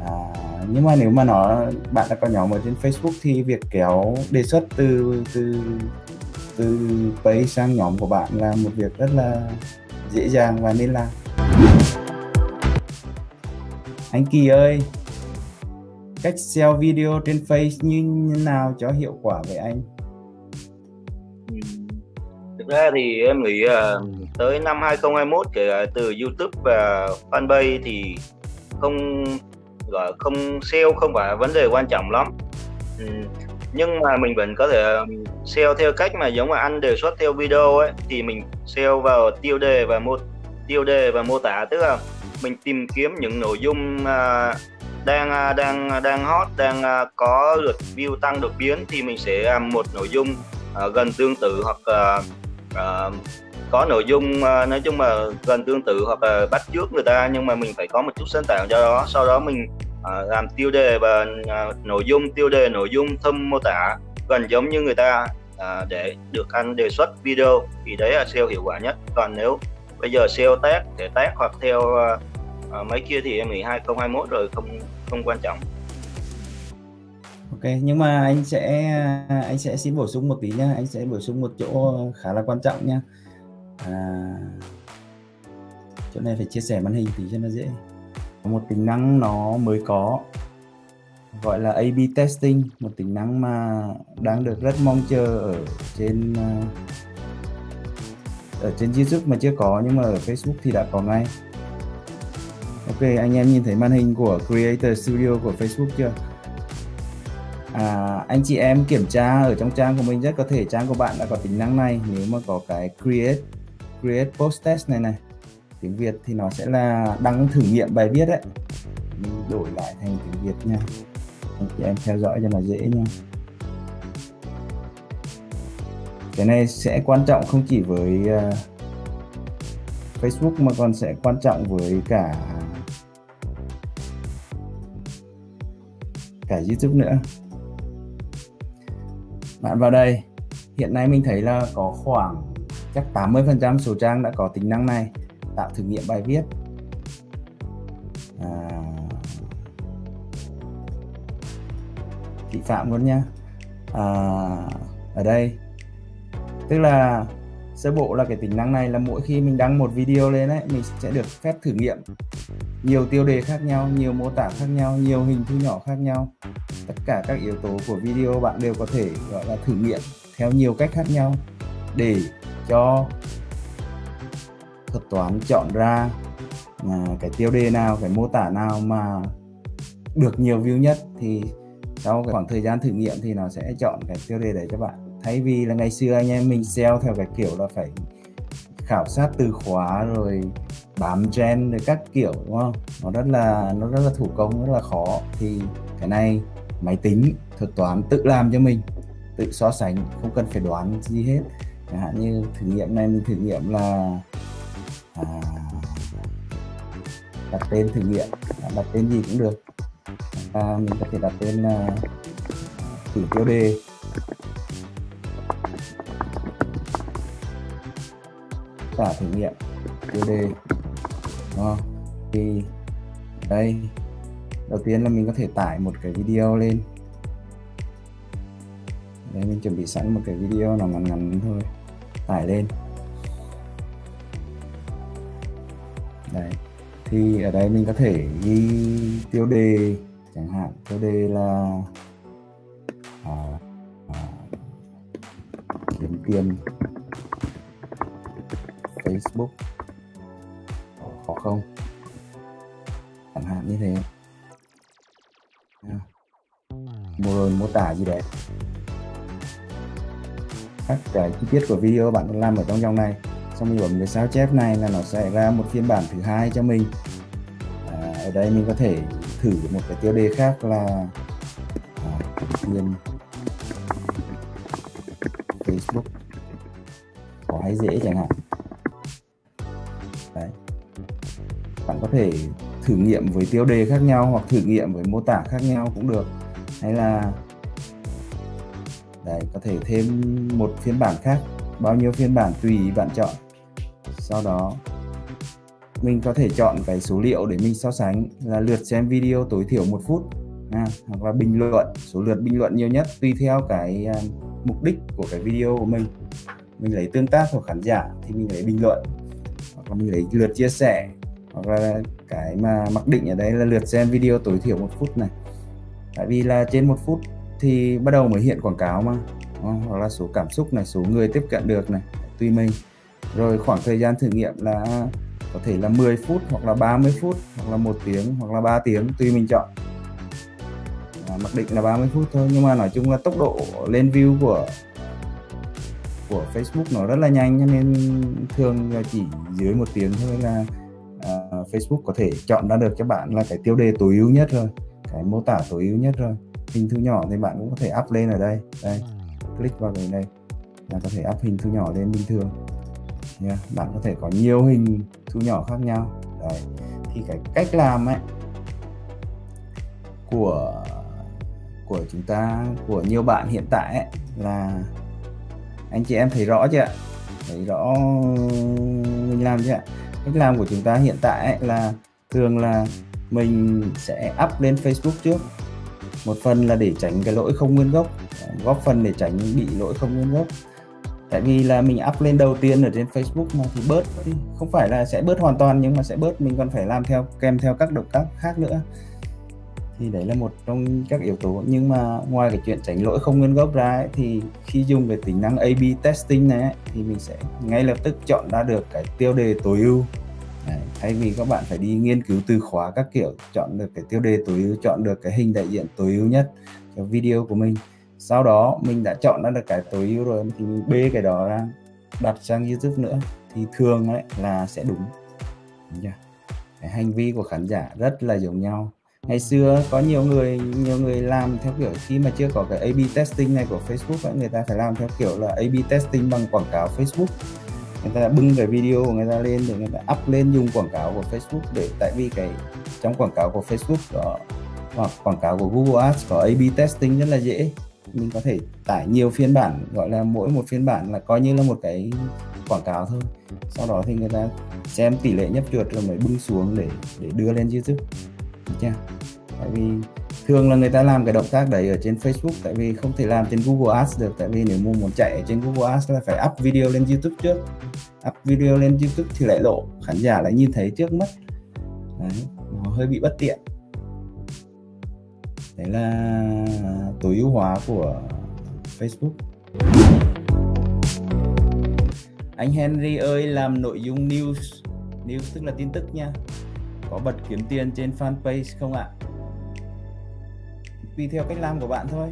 À, nhưng mà nếu mà nó bạn đã có nhóm ở trên Facebook thì việc kéo đề xuất từ từ từ page sang nhóm của bạn là một việc rất là dễ dàng và nên làm. Anh Kỳ ơi cách sell video trên Face như thế nào cho hiệu quả với anh? Thực ra thì em nghĩ uh, tới năm 2021 kể cả từ YouTube và fanpage thì không gọi không sale không phải vấn đề quan trọng lắm. Ừ, nhưng mà mình vẫn có thể um, sale theo cách mà giống mà anh đề xuất theo video ấy thì mình sale vào tiêu đề và mô tiêu đề và mô tả. Tức là mình tìm kiếm những nội dung uh, đang uh, đang à, đang hot đang uh, có lượt view tăng đột biến thì mình sẽ làm một nội dung uh, gần tương tự hoặc uh, uh, có nội dung ờ, nói chung là gần tương tự hoặc là bắt trước người ta nhưng mà mình phải có một chút sáng tạo cho đó sau đó mình uh, làm tiêu đề và uh, nội dung tiêu đề nội dung thâm mô tả gần giống như người ta uh, để được anh đề xuất video thì đấy là SEO hiệu quả nhất. Còn nếu bây giờ SEO tag để tag hoặc theo uh, uh, mấy kia thì em nghĩ 2021 rồi không không quan trọng. Ok, nhưng mà anh sẽ anh sẽ xin bổ sung một tí nhá, anh sẽ bổ sung một chỗ khá là quan trọng nha. À, chỗ này phải chia sẻ màn hình tí cho nó dễ. Có một tính năng nó mới có gọi là A/B testing, một tính năng mà đang được rất mong chờ ở trên à, ở trên YouTube mà chưa có nhưng mà ở Facebook thì đã có ngay. Ok, anh em nhìn thấy màn hình của Creator Studio của Facebook chưa? à, anh chị em kiểm tra ở trong trang của mình rất có thể trang của bạn đã có tính năng này nếu mà có cái create create post test này này. Tiếng Việt thì nó sẽ là đăng thử nghiệm bài viết đấy. Mình đổi lại thành tiếng Việt nha. Anh chị em theo dõi cho nó dễ nha. Cái này sẽ quan trọng không chỉ với uh, Facebook mà còn sẽ quan trọng với cả cả YouTube nữa. Bạn vào đây hiện nay mình thấy là có khoảng chắc 80% số trang đã có tính năng này. Tạo thử nghiệm bài viết. À, thị phạm luôn nha. À, ở đây. Tức là sơ bộ là cái tính năng này là mỗi khi mình đăng một video lên ấy mình sẽ được phép thử nghiệm. Nhiều tiêu đề khác nhau nhiều mô tả khác nhau nhiều hình thu nhỏ khác nhau. Tất cả các yếu tố của video bạn đều có thể gọi là thử nghiệm theo nhiều cách khác nhau để cho thuật toán chọn ra à, cái tiêu đề nào cái mô tả nào mà được nhiều view nhất thì sau khoảng thời gian thử nghiệm thì nó sẽ chọn cái tiêu đề đấy cho bạn. Thay vì là ngày xưa anh em mình SEO theo cái kiểu là phải khảo sát từ khóa rồi bám trend rồi các kiểu đúng không? Nó rất là nó rất là thủ công rất là khó. Thì cái này máy tính thuật toán tự làm cho mình tự so sánh không cần phải đoán gì hết chẳng hạn như thử nghiệm này mình thử nghiệm là à, đặt tên thử nghiệm. Đặt tên gì cũng được. À, mình có thể đặt tên là thử tiêu đề. Trả thử nghiệm tiêu đề. Đó. thì đây. Đầu tiên là mình có thể tải một cái video lên. Đây mình chuẩn bị sẵn một cái video nào ngắn ngắn thôi tải lên. Đấy thì ở đây mình có thể ghi tiêu đề chẳng hạn. Tiêu đề là à, à, kiếm tiền. Facebook. Khó không? Chẳng hạn như thế. Một mô tả gì đấy? Các cái chi tiết của video bạn làm ở trong dòng này. Xong mình bấm cái sao chép này là nó sẽ ra một phiên bản thứ hai cho mình. À, ở đây mình có thể thử một cái tiêu đề khác là à, Facebook có hay dễ chẳng hạn. Bạn có thể thử nghiệm với tiêu đề khác nhau hoặc thử nghiệm với mô tả khác nhau cũng được. Hay là đấy có thể thêm một phiên bản khác. Bao nhiêu phiên bản tùy ý bạn chọn. Sau đó mình có thể chọn cái số liệu để mình so sánh. Là lượt xem video tối thiểu một phút à, hoặc là bình luận. Số lượt bình luận nhiều nhất tùy theo cái uh, mục đích của cái video của mình. Mình lấy tương tác của khán giả thì mình lấy bình luận. Hoặc là mình lấy lượt chia sẻ. Hoặc là cái mà mặc định ở đây là lượt xem video tối thiểu một phút này. Tại vì là trên một phút thì bắt đầu mới hiện quảng cáo mà. Ờ, hoặc là số cảm xúc này số người tiếp cận được này tùy mình. Rồi khoảng thời gian thử nghiệm là có thể là 10 phút hoặc là 30 phút hoặc là một tiếng hoặc là 3 tiếng tùy mình chọn. À, mặc định là 30 phút thôi nhưng mà nói chung là tốc độ lên view của của Facebook nó rất là nhanh cho nên thường là chỉ dưới một tiếng thôi là uh, Facebook có thể chọn ra được cho bạn là cái tiêu đề tối ưu nhất rồi cái mô tả tối ưu nhất rồi hình thu nhỏ thì bạn cũng có thể up lên ở đây. Đây click vào cái này. Là có thể up hình thu nhỏ lên bình thường. Yeah. bạn có thể có nhiều hình thu nhỏ khác nhau. Đấy thì cái cách làm ấy của của chúng ta của nhiều bạn hiện tại ấy, là anh chị em thấy rõ chưa ạ? Thấy rõ mình làm chưa ạ? Cách làm của chúng ta hiện tại ấy là thường là mình sẽ up lên Facebook trước một phần là để tránh cái lỗi không nguyên gốc góp phần để tránh bị lỗi không nguyên gốc. Tại vì là mình up lên đầu tiên ở trên Facebook mà thì bớt đi. Không phải là sẽ bớt hoàn toàn nhưng mà sẽ bớt mình còn phải làm theo kèm theo các động tác khác nữa. Thì đấy là một trong các yếu tố. Nhưng mà ngoài cái chuyện tránh lỗi không nguyên gốc ra ấy, thì khi dùng cái tính năng A/B testing này ấy, thì mình sẽ ngay lập tức chọn ra được cái tiêu đề tối ưu. Đấy, thay vì các bạn phải đi nghiên cứu từ khóa các kiểu chọn được cái tiêu đề tối ưu chọn được cái hình đại diện tối ưu nhất cho video của mình sau đó mình đã chọn ra được cái tối ưu rồi thì mình bê cái đó ra đặt sang youtube nữa thì thường ấy là sẽ đúng. Cái hành vi của khán giả rất là giống nhau. Ngày xưa có nhiều người nhiều người làm theo kiểu khi mà chưa có cái A/B testing này của Facebook ấy, người ta phải làm theo kiểu là A/B testing bằng quảng cáo Facebook người ta bưng cái video của người ta lên để người ta up lên dùng quảng cáo của Facebook để, tại vì cái trong quảng cáo của Facebook có, hoặc quảng cáo của Google Ads có A/B testing rất là dễ. Mình có thể tải nhiều phiên bản, gọi là mỗi một phiên bản là coi như là một cái quảng cáo thôi. Sau đó thì người ta xem tỷ lệ nhấp chuột rồi mới bưng xuống để để đưa lên YouTube. Được chưa? Tại vì thường là người ta làm cái động tác đấy ở trên Facebook, tại vì không thể làm trên Google Ads được. Tại vì nếu muốn muốn chạy ở trên Google Ads là phải up video lên YouTube trước. Up video lên YouTube thì lại lộ. Khán giả lại nhìn thấy trước mất đấy, nó hơi bị bất tiện. Đấy là tối ưu hóa của Facebook. Anh Henry ơi, làm nội dung news news tức là tin tức nha. Có bật kiếm tiền trên fanpage không ạ? Tùy theo cách làm của bạn thôi.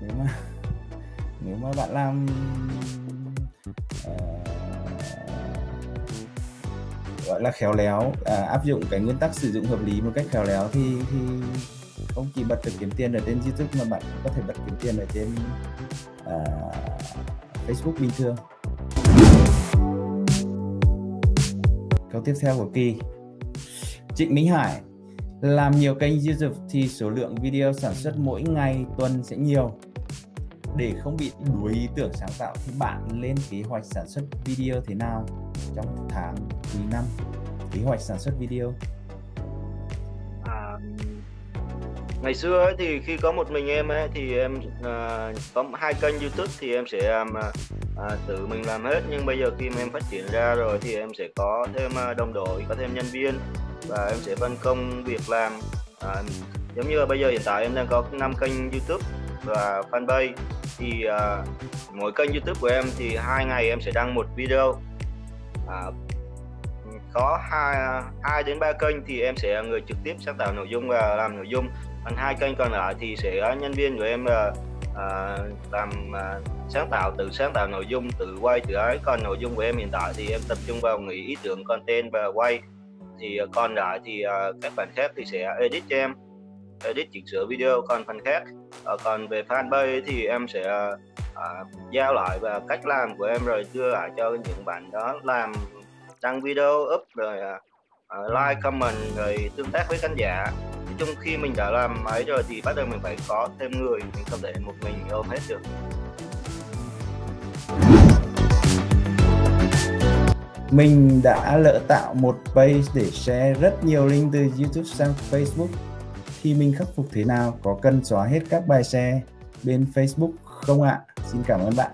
Nếu mà nếu mà bạn làm uh, gọi là khéo léo à, áp dụng cái nguyên tắc sử dụng hợp lý một cách khéo léo thì thì không chỉ bật được kiếm tiền ở trên YouTube mà bạn có thể bật kiếm tiền ở trên uh, Facebook bình thường. Câu tiếp theo của kỳ. Trịnh Minh Hải làm nhiều kênh YouTube thì số lượng video sản xuất mỗi ngày tuần sẽ nhiều. Để không bị đuối ý tưởng sáng tạo thì bạn lên kế hoạch sản xuất video thế nào trong tháng quý năm? Kế hoạch sản xuất video. À, ngày xưa ấy, thì khi có một mình em ấy, thì em à, có hai kênh youtube thì em sẽ làm à, à tự mình làm hết. Nhưng bây giờ khi mà em phát triển ra rồi thì em sẽ có thêm à, đồng đội có thêm nhân viên và em sẽ phân công việc làm. À, giống như là bây giờ hiện tại em đang có 5 kênh youtube và fanpage. Thì à, mỗi kênh youtube của em thì hai ngày em sẽ đăng một video. À, có hai hai đến ba kênh thì em sẽ người trực tiếp sáng tạo nội dung và làm nội dung. Còn hai kênh còn lại thì sẽ nhân viên của em là à, làm à, sáng tạo tự sáng tạo nội dung tự quay tự ấy còn nội dung của em hiện tại. Thì em tập trung vào nghĩ ý tưởng content và quay thì ờ, còn lại thì uh, các bạn khác thì sẽ edit cho em. Edit chỉnh sửa video còn phần khác. Uh, còn về fanpage thì em sẽ uh, giao lại và cách làm của em rồi đưa lại cho những bạn đó làm đăng video up rồi uh, like comment rồi tương tác với khán giả. Nói chung khi mình đã làm ấy rồi thì bắt đầu mình phải có thêm người mình không thể một mình ôm hết được mình đã lỡ tạo một page để share rất nhiều link từ YouTube sang Facebook. Khi mình khắc phục thế nào? Có cần xóa hết các bài share bên Facebook không ạ? Xin cảm ơn bạn.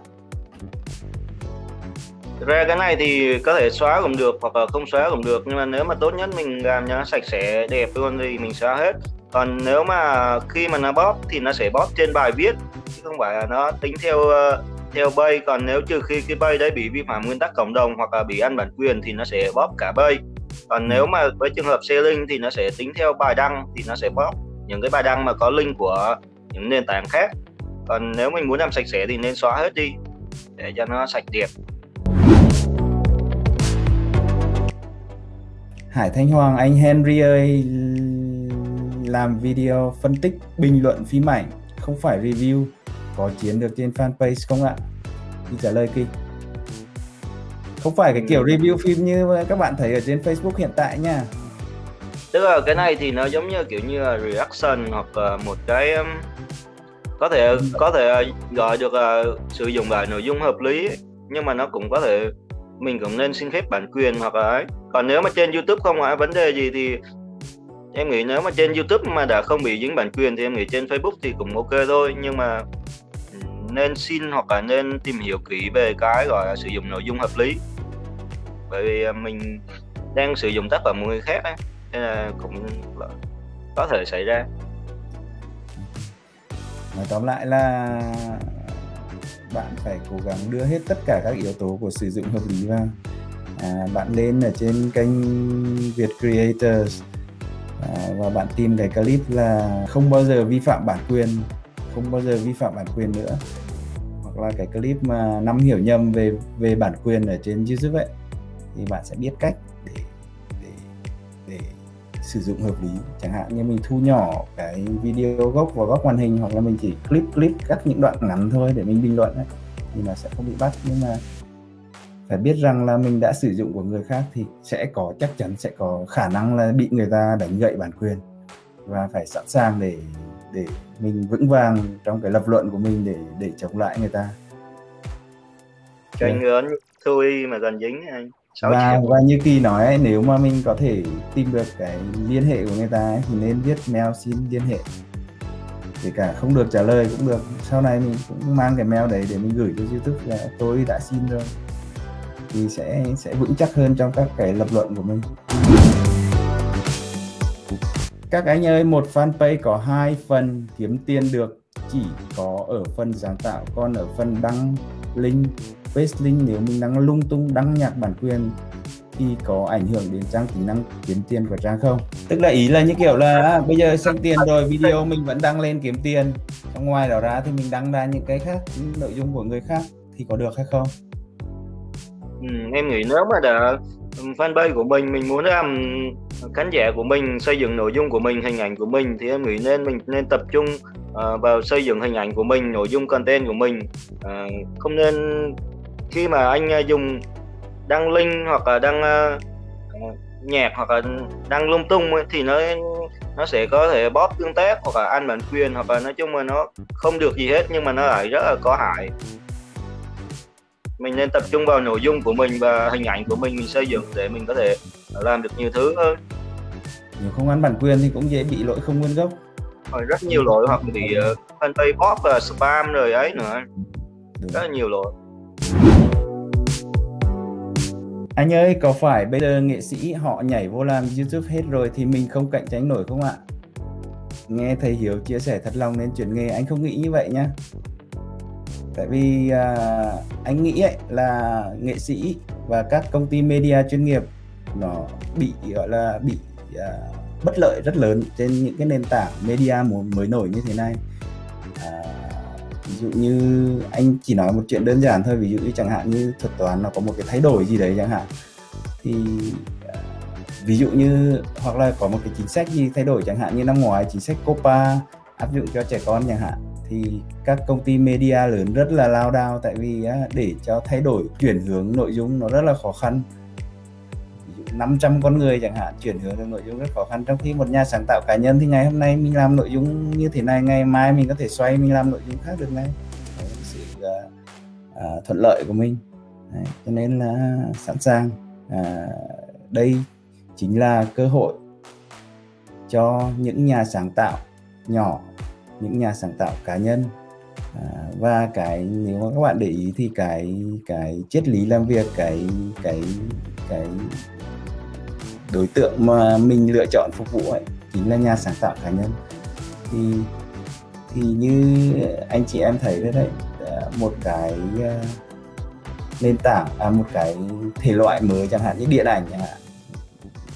Ra cái này thì có thể xóa cũng được hoặc là không xóa cũng được nhưng mà nếu mà tốt nhất mình làm cho nó sạch sẽ đẹp luôn thì mình xóa hết. Còn nếu mà khi mà nó bóp thì nó sẽ bóp trên bài viết chứ không phải là nó tính theo uh, theo bay còn nếu trừ khi cái bay đấy bị vi phạm nguyên tắc cộng đồng hoặc là bị ăn bản quyền thì nó sẽ bóp cả bay. Còn ừ. nếu mà với trường hợp sharing thì nó sẽ tính theo bài đăng thì nó sẽ bóp những cái bài đăng mà có link của những nền tảng khác. Còn nếu mình muốn làm sạch sẽ thì nên xóa hết đi để cho nó sạch đẹp. Hải Thanh Hoàng anh Henry ơi làm video phân tích bình luận phim ảnh không phải review có chiến được trên fanpage không ạ? Đi trả lời Kinh. Không phải cái kiểu ừ. review phim như các bạn thấy ở trên Facebook hiện tại nha. Tức là cái này thì nó giống như kiểu như là reaction hoặc là một cái um, có thể ừ. có thể gọi được là sử dụng lại nội dung hợp lý nhưng mà nó cũng có thể mình cũng nên xin phép bản quyền hoặc là ấy còn nếu mà trên YouTube không có vấn đề gì thì em nghĩ nếu mà trên YouTube mà đã không bị dính bản quyền thì em nghĩ trên Facebook thì cũng ok thôi nhưng mà nên xin hoặc là nên tìm hiểu kỹ về cái gọi là sử dụng nội dung hợp lý. Bởi vì à, mình đang sử dụng tác phẩm của người khác ấy, nên là cũng có thể xảy ra. Nói tóm lại là bạn phải cố gắng đưa hết tất cả các yếu tố của sử dụng hợp lý vào. À, bạn lên ở trên kênh Việt Creators à, và bạn tìm cái clip là không bao giờ vi phạm bản quyền không bao giờ vi phạm bản quyền nữa. Hoặc là cái clip mà năm hiểu nhầm về về bản quyền ở trên YouTube ấy thì bạn sẽ biết cách để để để sử dụng hợp lý. Chẳng hạn như mình thu nhỏ cái video gốc vào góc màn hình hoặc là mình chỉ clip clip cắt những đoạn ngắn thôi để mình bình luận ấy, thì nó sẽ không bị bắt. Nhưng mà phải biết rằng là mình đã sử dụng của người khác thì sẽ có chắc chắn sẽ có khả năng là bị người ta đánh gậy bản quyền. Và phải sẵn sàng để để mình vững vàng trong cái lập luận của mình để để chống lại người ta. Tranh ớn thôi mà gần dính anh. Và và như kỳ nói ấy, nếu mà mình có thể tìm được cái liên hệ của người ta ấy, thì nên viết mail xin liên hệ. Kể cả không được trả lời cũng được. Sau này mình cũng mang cái mail đấy để mình gửi cho youtube là tôi đã xin rồi. Thì sẽ sẽ vững chắc hơn trong các cái lập luận của mình các anh ơi một fanpage có hai phần kiếm tiền được chỉ có ở phần sáng tạo còn ở phần đăng link paste link nếu mình đăng lung tung đăng nhạc bản quyền thì có ảnh hưởng đến trang tính năng kiếm tiền của trang không? Tức là ý là như kiểu là à, bây giờ xong tiền rồi video mình vẫn đăng lên kiếm tiền. Trong ngoài đó ra thì mình đăng ra những cái khác những nội dung của người khác thì có được hay không? Ừ, em nghĩ nếu mà đã fanpage của mình mình muốn làm khán giả của mình xây dựng nội dung của mình hình ảnh của mình thì em nghĩ nên mình nên tập trung uh, vào xây dựng hình ảnh của mình nội dung content của mình. Uh, không nên khi mà anh uh, dùng đăng link hoặc là đăng uh, nhạc hoặc là đăng lung tung ấy, thì nó nó sẽ có thể bóp tương tác hoặc là ăn bản quyền hoặc là nói chung là nó không được gì hết nhưng mà nó lại rất là có hại mình nên tập trung vào nội dung của mình và hình ảnh của mình mình xây dựng để mình có thể làm được nhiều thứ hơn. Nếu không ăn bản quyền thì cũng dễ bị lỗi không nguyên gốc. Rồi rất nhiều lỗi hoặc bị uh, fanpage bot và spam rồi ấy nữa. Rất là nhiều lỗi. Anh ơi có phải bây giờ nghệ sĩ họ nhảy vô làm youtube hết rồi thì mình không cạnh tranh nổi không ạ? Nghe thầy hiếu chia sẻ thật lòng nên chuyển nghề anh không nghĩ như vậy nhá tại vì à, anh nghĩ ấy là nghệ sĩ và các công ty media chuyên nghiệp nó bị gọi là bị à, bất lợi rất lớn trên những cái nền tảng media mới nổi như thế này. À, ví dụ như anh chỉ nói một chuyện đơn giản thôi ví dụ như chẳng hạn như thuật toán nó có một cái thay đổi gì đấy chẳng hạn. Thì à, ví dụ như hoặc là có một cái chính sách gì thay đổi chẳng hạn như năm ngoái chính sách Copa áp dụng cho trẻ con chẳng hạn thì các công ty media lớn rất là lao đao tại vì để cho thay đổi chuyển hướng nội dung nó rất là khó khăn. ví dụ 500 con người chẳng hạn chuyển hướng được nội dung rất khó khăn. Trong khi một nhà sáng tạo cá nhân thì ngày hôm nay mình làm nội dung như thế này ngày mai mình có thể xoay mình làm nội dung khác được ngay. Đấy sự uh, uh, thuận lợi của mình. Đấy, cho nên là sẵn sàng. Uh, đây chính là cơ hội cho những nhà sáng tạo nhỏ những nhà sáng tạo cá nhân. À, và cái nếu mà các bạn để ý thì cái cái triết lý làm việc cái cái cái đối tượng mà mình lựa chọn phục vụ ấy chính là nhà sáng tạo cá nhân. Thì thì như anh chị em thấy đấy đấy à, một cái à, nền tảng à một cái thể loại mới chẳng hạn như điện ảnh chẳng hạn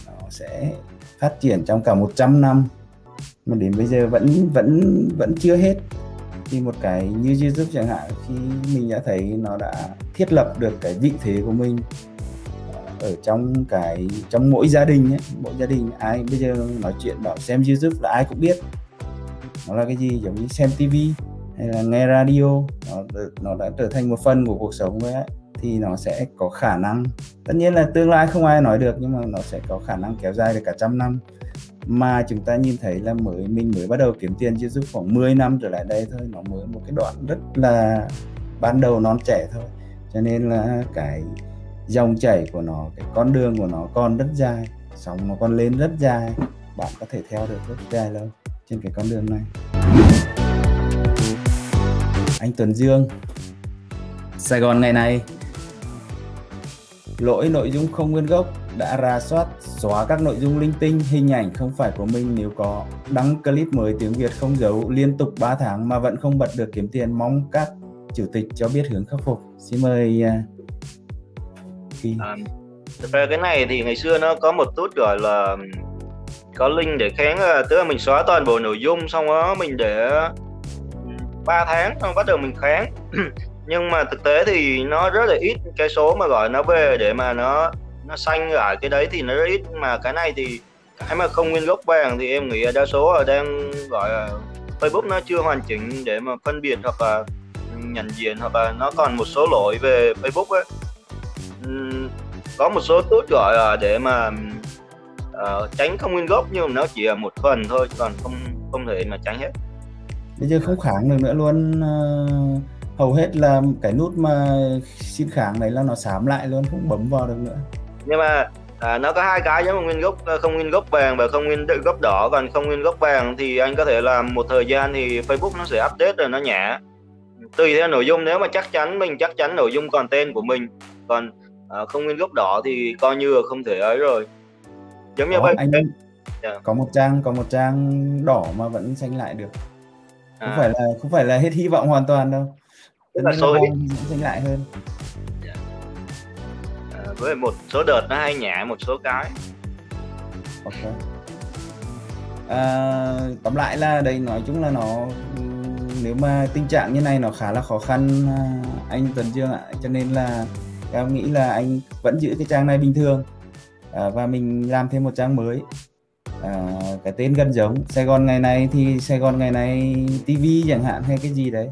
nó sẽ phát triển trong cả 100 năm mà đến bây giờ vẫn vẫn vẫn chưa hết. Thì một cái như YouTube chẳng hạn khi mình đã thấy nó đã thiết lập được cái vị thế của mình ờ, ở trong cái trong mỗi gia đình ấy, mỗi gia đình ai bây giờ nói chuyện bảo xem YouTube là ai cũng biết. Nó là cái gì? Giống như xem TV hay là nghe radio nó nó đã trở thành một phần của cuộc sống ấy thì nó sẽ có khả năng. Tất nhiên là tương lai không ai nói được nhưng mà nó sẽ có khả năng kéo dài được cả trăm năm mà chúng ta nhìn thấy là mới, mình mới bắt đầu kiếm tiền chưa giúp khoảng 10 năm trở lại đây thôi. Nó mới một cái đoạn rất là ban đầu non trẻ thôi. Cho nên là cái dòng chảy của nó, cái con đường của nó còn rất dài, sóng nó còn lên rất dài. Bạn có thể theo được rất dài lâu trên cái con đường này. Anh Tuấn Dương, Sài Gòn ngày nay lỗi nội dung không nguyên gốc đã ra soát xóa các nội dung linh tinh hình ảnh không phải của mình nếu có. Đăng clip mới tiếng Việt không giấu liên tục 3 tháng mà vẫn không bật được kiếm tiền. Mong các chủ tịch cho biết hướng khắc phục. Xin mời uh, à, thực ra à, cái này thì ngày xưa nó có một tút gọi là có link để kháng à, tức là mình xóa toàn bộ nội dung xong đó mình để 3 tháng xong bắt đầu mình kháng. nhưng mà thực tế thì nó rất là ít cái số mà gọi nó về để mà nó nó xanh lại cái đấy thì nó rất ít. Mà cái này thì cái mà không nguyên gốc vàng thì em nghĩ đa số là đang gọi là Facebook nó chưa hoàn chỉnh để mà phân biệt hoặc là nhận diện hoặc là nó còn một số lỗi về Facebook ấy. Có một số tốt gọi là để mà uh, tránh không nguyên gốc nhưng mà nó chỉ là một phần thôi còn không không thể mà tránh hết. Bây giờ không kháng được nữa luôn uh, hầu hết là cái nút mà xin kháng này là nó xám lại luôn không bấm vào được nữa. Nhưng mà à, nó có hai cái giống nguyên gốc ờ, không nguyên gốc vàng và không nguyên gốc đỏ. Còn không nguyên gốc vàng thì anh có thể làm một thời gian thì Facebook nó sẽ update rồi nó nhả. Tùy theo nội dung nếu mà chắc chắn mình chắc chắn nội dung còn tên của mình. Còn à, không nguyên gốc đỏ thì coi như là không thể ấy rồi. Giống như vậy. anh yeah. Dạ. có một trang có một trang đỏ mà vẫn xanh lại được. Không à. phải là không phải là hết hy vọng hoàn toàn đâu tức là số xanh lại hơn. Với một số đợt nó hay nhả một số cái. Ok. À, tóm lại là đây nói chung là nó nếu mà tình trạng như này nó khá là khó khăn à, anh Tuấn Dương ạ. Cho nên là em nghĩ là anh vẫn giữ cái trang này bình thường. À, và mình làm thêm một trang mới. À, cái tên gần giống. Sài Gòn ngày này thì Sài Gòn ngày này TV chẳng hạn hay cái gì đấy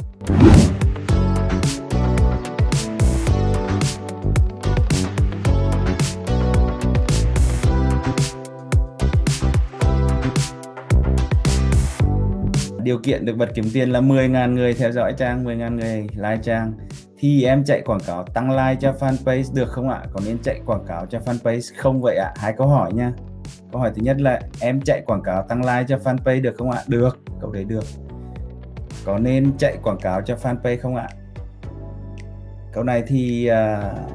điều kiện được bật kiếm tiền là 10.000 người theo dõi trang 10.000 người like trang thì em chạy quảng cáo tăng like cho fanpage được không ạ? Có nên chạy quảng cáo cho fanpage không vậy ạ? Hai câu hỏi nha. Câu hỏi thứ nhất là em chạy quảng cáo tăng like cho fanpage được không ạ? Được, câu đấy được. Có nên chạy quảng cáo cho fanpage không ạ? Câu này thì uh,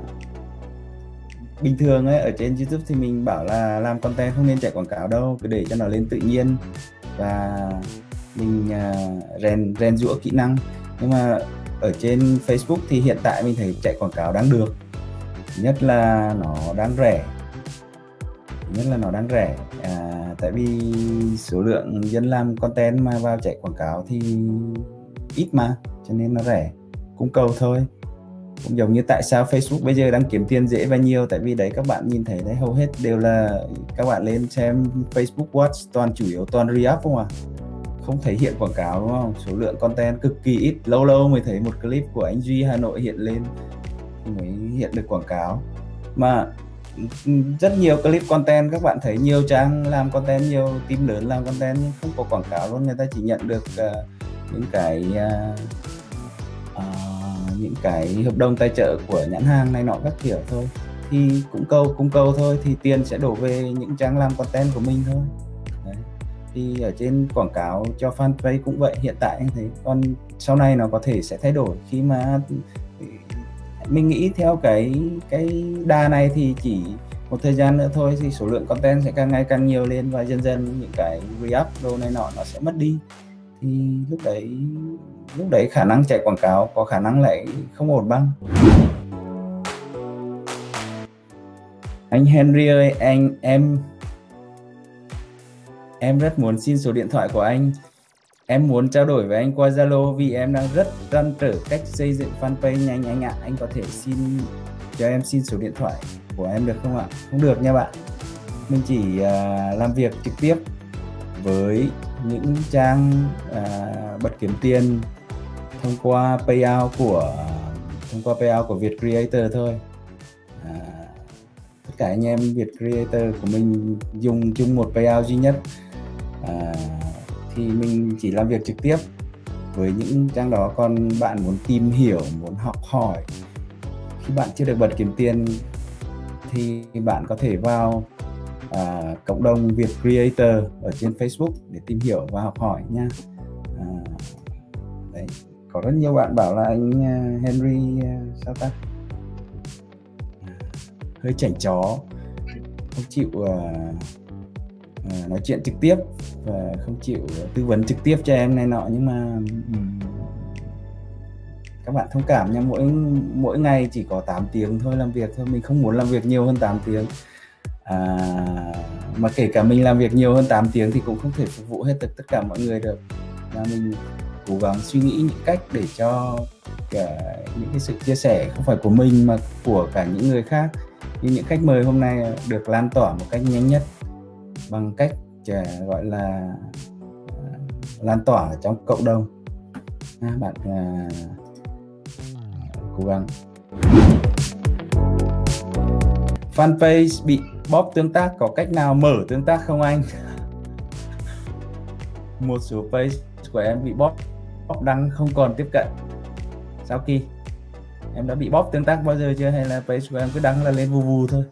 bình thường ấy ở trên YouTube thì mình bảo là làm content không nên chạy quảng cáo đâu, cứ để cho nó lên tự nhiên và rèn rèn rũa kỹ năng. Nhưng mà ở trên Facebook thì hiện tại mình thấy chạy quảng cáo đang được. Nhất là nó đang rẻ. Nhất là nó đang rẻ. À, tại vì số lượng dân làm content mà vào chạy quảng cáo thì ít mà cho nên nó rẻ. Cung cầu thôi. Cũng giống như tại sao Facebook bây giờ đang kiếm tiền dễ và nhiều tại vì đấy các bạn nhìn thấy đấy hầu hết đều là các bạn lên xem Facebook Watch toàn chủ yếu toàn re-up không à? Không thấy hiện quảng cáo đúng không? Số lượng content cực kỳ ít. Lâu lâu mới thấy một clip của anh Duy Hà Nội hiện lên mới hiện được quảng cáo. Mà ừ, rất nhiều clip content các bạn thấy nhiều trang làm content nhiều team lớn làm content nhưng không có quảng cáo luôn. Người ta chỉ nhận được uh, những cái uh, uh, những cái hợp đồng tài trợ của nhãn hàng này nọ các kiểu thôi. Thì cũng câu cung cầu thôi thì tiền sẽ đổ về những trang làm content của mình thôi thì ở trên quảng cáo cho fanpage cũng vậy. Hiện tại anh thấy còn sau này nó có thể sẽ thay đổi. Khi mà ừ, mình nghĩ theo cái cái đa này thì chỉ một thời gian nữa thôi, thì số lượng content sẽ càng ngày càng nhiều lên và dần dần những cái re-up đồ này nọ nó sẽ mất đi. Thì lúc đấy lúc đấy khả năng chạy quảng cáo có khả năng lại không ổn bằng anh Henry ơi, anh, em em rất muốn xin số điện thoại của anh. Em muốn trao đổi với anh qua Zalo vì em đang rất răn trở cách xây dựng fanpage nhanh anh ạ. Anh có thể xin cho em xin số điện thoại của em được không ạ? Không được nha bạn. Mình chỉ uh, làm việc trực tiếp với những trang uh, bật kiếm tiền thông qua payout của thông qua payout của Việt Creator thôi. À, tất cả anh em Việt Creator của mình dùng chung một payout duy nhất à, thì mình chỉ làm việc trực tiếp với những trang đó. Còn bạn muốn tìm hiểu muốn học hỏi khi bạn chưa được bật kiếm tiền thì bạn có thể vào à, cộng đồng Việt Creator ở trên Facebook để tìm hiểu và học hỏi nha. À, đấy có rất nhiều bạn bảo là anh à, Henry à, sao ta? À, hơi chảnh chó không chịu uh, uh, nói chuyện trực tiếp và không chịu tư vấn trực tiếp cho em này nọ nhưng mà um, các bạn thông cảm nha. Mỗi mỗi ngày chỉ có 8 tiếng thôi làm việc thôi mình không muốn làm việc nhiều hơn 8 tiếng. À, mà kể cả mình làm việc nhiều hơn 8 tiếng thì cũng không thể phục vụ hết được tất cả mọi người được. Và mình cố gắng suy nghĩ những cách để cho cả những cái sự chia sẻ không phải của mình mà của cả những người khác. Như những khách mời hôm nay được lan tỏa một cách nhanh nhất bằng cách gọi là à, lan tỏa trong cộng đồng. À, bạn à, cố gắng. Fanpage bị bóp tương tác có cách nào mở tương tác không anh? Một số page của em bị bóp bóp đăng không còn tiếp cận. Sau khi em đã bị bóp tương tác bao giờ chưa? Hay là page của em cứ đăng là lên vù vù thôi?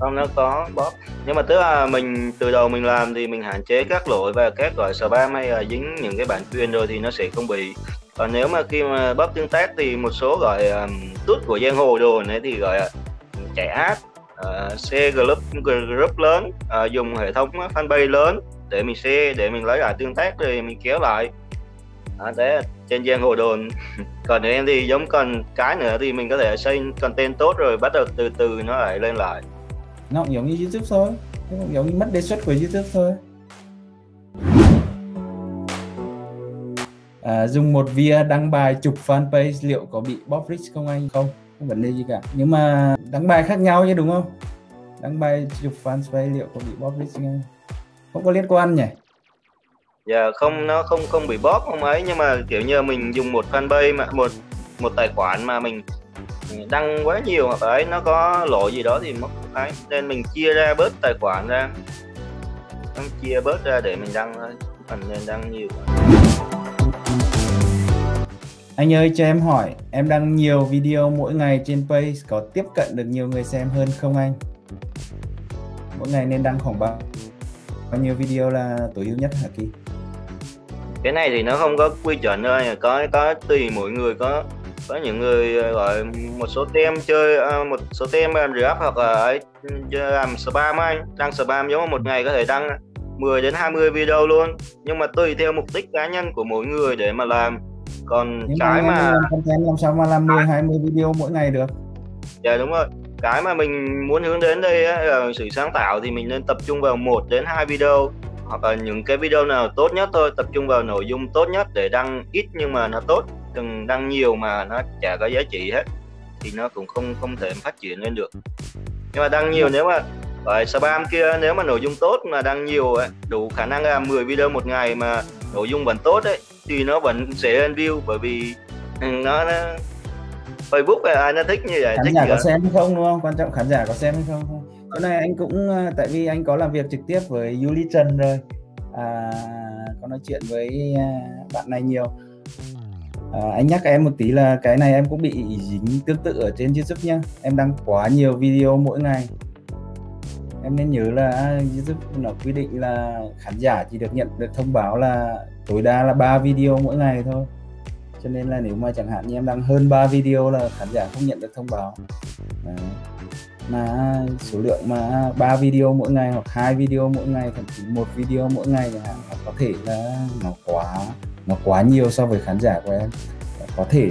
Không nó có bóp. Nhưng mà tức là mình từ đầu mình làm thì mình hạn chế các lỗi và các gọi spam hay là dính những cái bản quyền rồi thì nó sẽ không bị. Còn nếu mà khi mà bóp tương tác thì một số gọi um, tút của giang hồ đồ này thì gọi chạy ad uh, share group group lớn uh, dùng hệ thống fanpage lớn để mình share để mình lấy lại tương tác rồi mình kéo lại. À, thế trên giang hồ đồn. Còn nếu em thì giống còn cái nữa thì mình có thể xây content tốt rồi bắt đầu từ từ nó lại lên lại nó cũng giống như youtube thôi. Nó cũng giống như mất đề xuất của youtube thôi. À, dùng một via đăng bài chụp fanpage liệu có bị bóp rich không anh? Không không vấn đề gì cả. Nhưng mà đăng bài khác nhau chứ đúng không? Đăng bài chụp fanpage liệu có bị bóp rich không không có liên quan nhỉ? Dạ không nó không không bị bóp không ấy nhưng mà kiểu như mình dùng một fanpage mà một một tài khoản mà mình đăng quá nhiều hoặc ấy nó có lỗi gì đó thì mất ấy nên mình chia ra bớt tài khoản ra. Nó chia bớt ra để mình đăng thôi phần nên đăng nhiều. Anh ơi cho em hỏi em đăng nhiều video mỗi ngày trên page có tiếp cận được nhiều người xem hơn không anh? Mỗi ngày nên đăng khoảng bao bao nhiêu video là tối ưu nhất hả kỳ? Cái này thì nó không có quy chuẩn thôi có có tùy mỗi người có có những người ờ, gọi một số tem chơi ờ, một số tem làm rap hoặc là ấy làm spam anh. Đăng spam giống một ngày có thể đăng 10 đến 20 video luôn. Nhưng mà tùy theo mục đích cá nhân của mỗi người để mà làm. Còn Nhưng cái mà, làm content làm sao mà làm 10 20 video mỗi ngày được? Dạ đúng rồi. Cái mà mình muốn hướng đến đây á, là sự sáng tạo thì mình nên tập trung vào một đến hai video. Hoặc là những cái video nào tốt nhất thôi tập trung vào nội dung tốt nhất để đăng ít nhưng mà nó tốt đừng đăng nhiều mà nó chả có giá trị hết thì nó cũng không không thể phát triển lên được. Nhưng mà đăng nhiều nếu mà ở spam kia nếu mà nội dung tốt mà đăng nhiều ấy, đủ khả năng làm 10 video một ngày mà nội dung vẫn tốt đấy thì nó vẫn sẽ lên view bởi vì nó, nó Facebook ai nó thích như vậy khán thích giả có xem hay không đúng không? Quan trọng khán giả có xem hay không chỗ này anh cũng à, tại vì anh có làm việc trực tiếp với Yuli Trần rồi. À, có nói chuyện với à, bạn này nhiều à, anh nhắc em một tí là cái này em cũng bị dính tương tự ở trên YouTube nhá. Em đăng quá nhiều video mỗi ngày. Em nên nhớ là YouTube nó quy định là khán giả chỉ được nhận được thông báo là tối đa là 3 video mỗi ngày thôi. Cho nên là nếu mà chẳng hạn như em đăng hơn 3 video là khán giả không nhận được thông báo. Đấy mà số lượng mà ba video mỗi ngày hoặc hai video mỗi ngày, thậm chí một video mỗi ngày là hoặc có thể là nó quá nó quá nhiều so với khán giả của em. Có thể,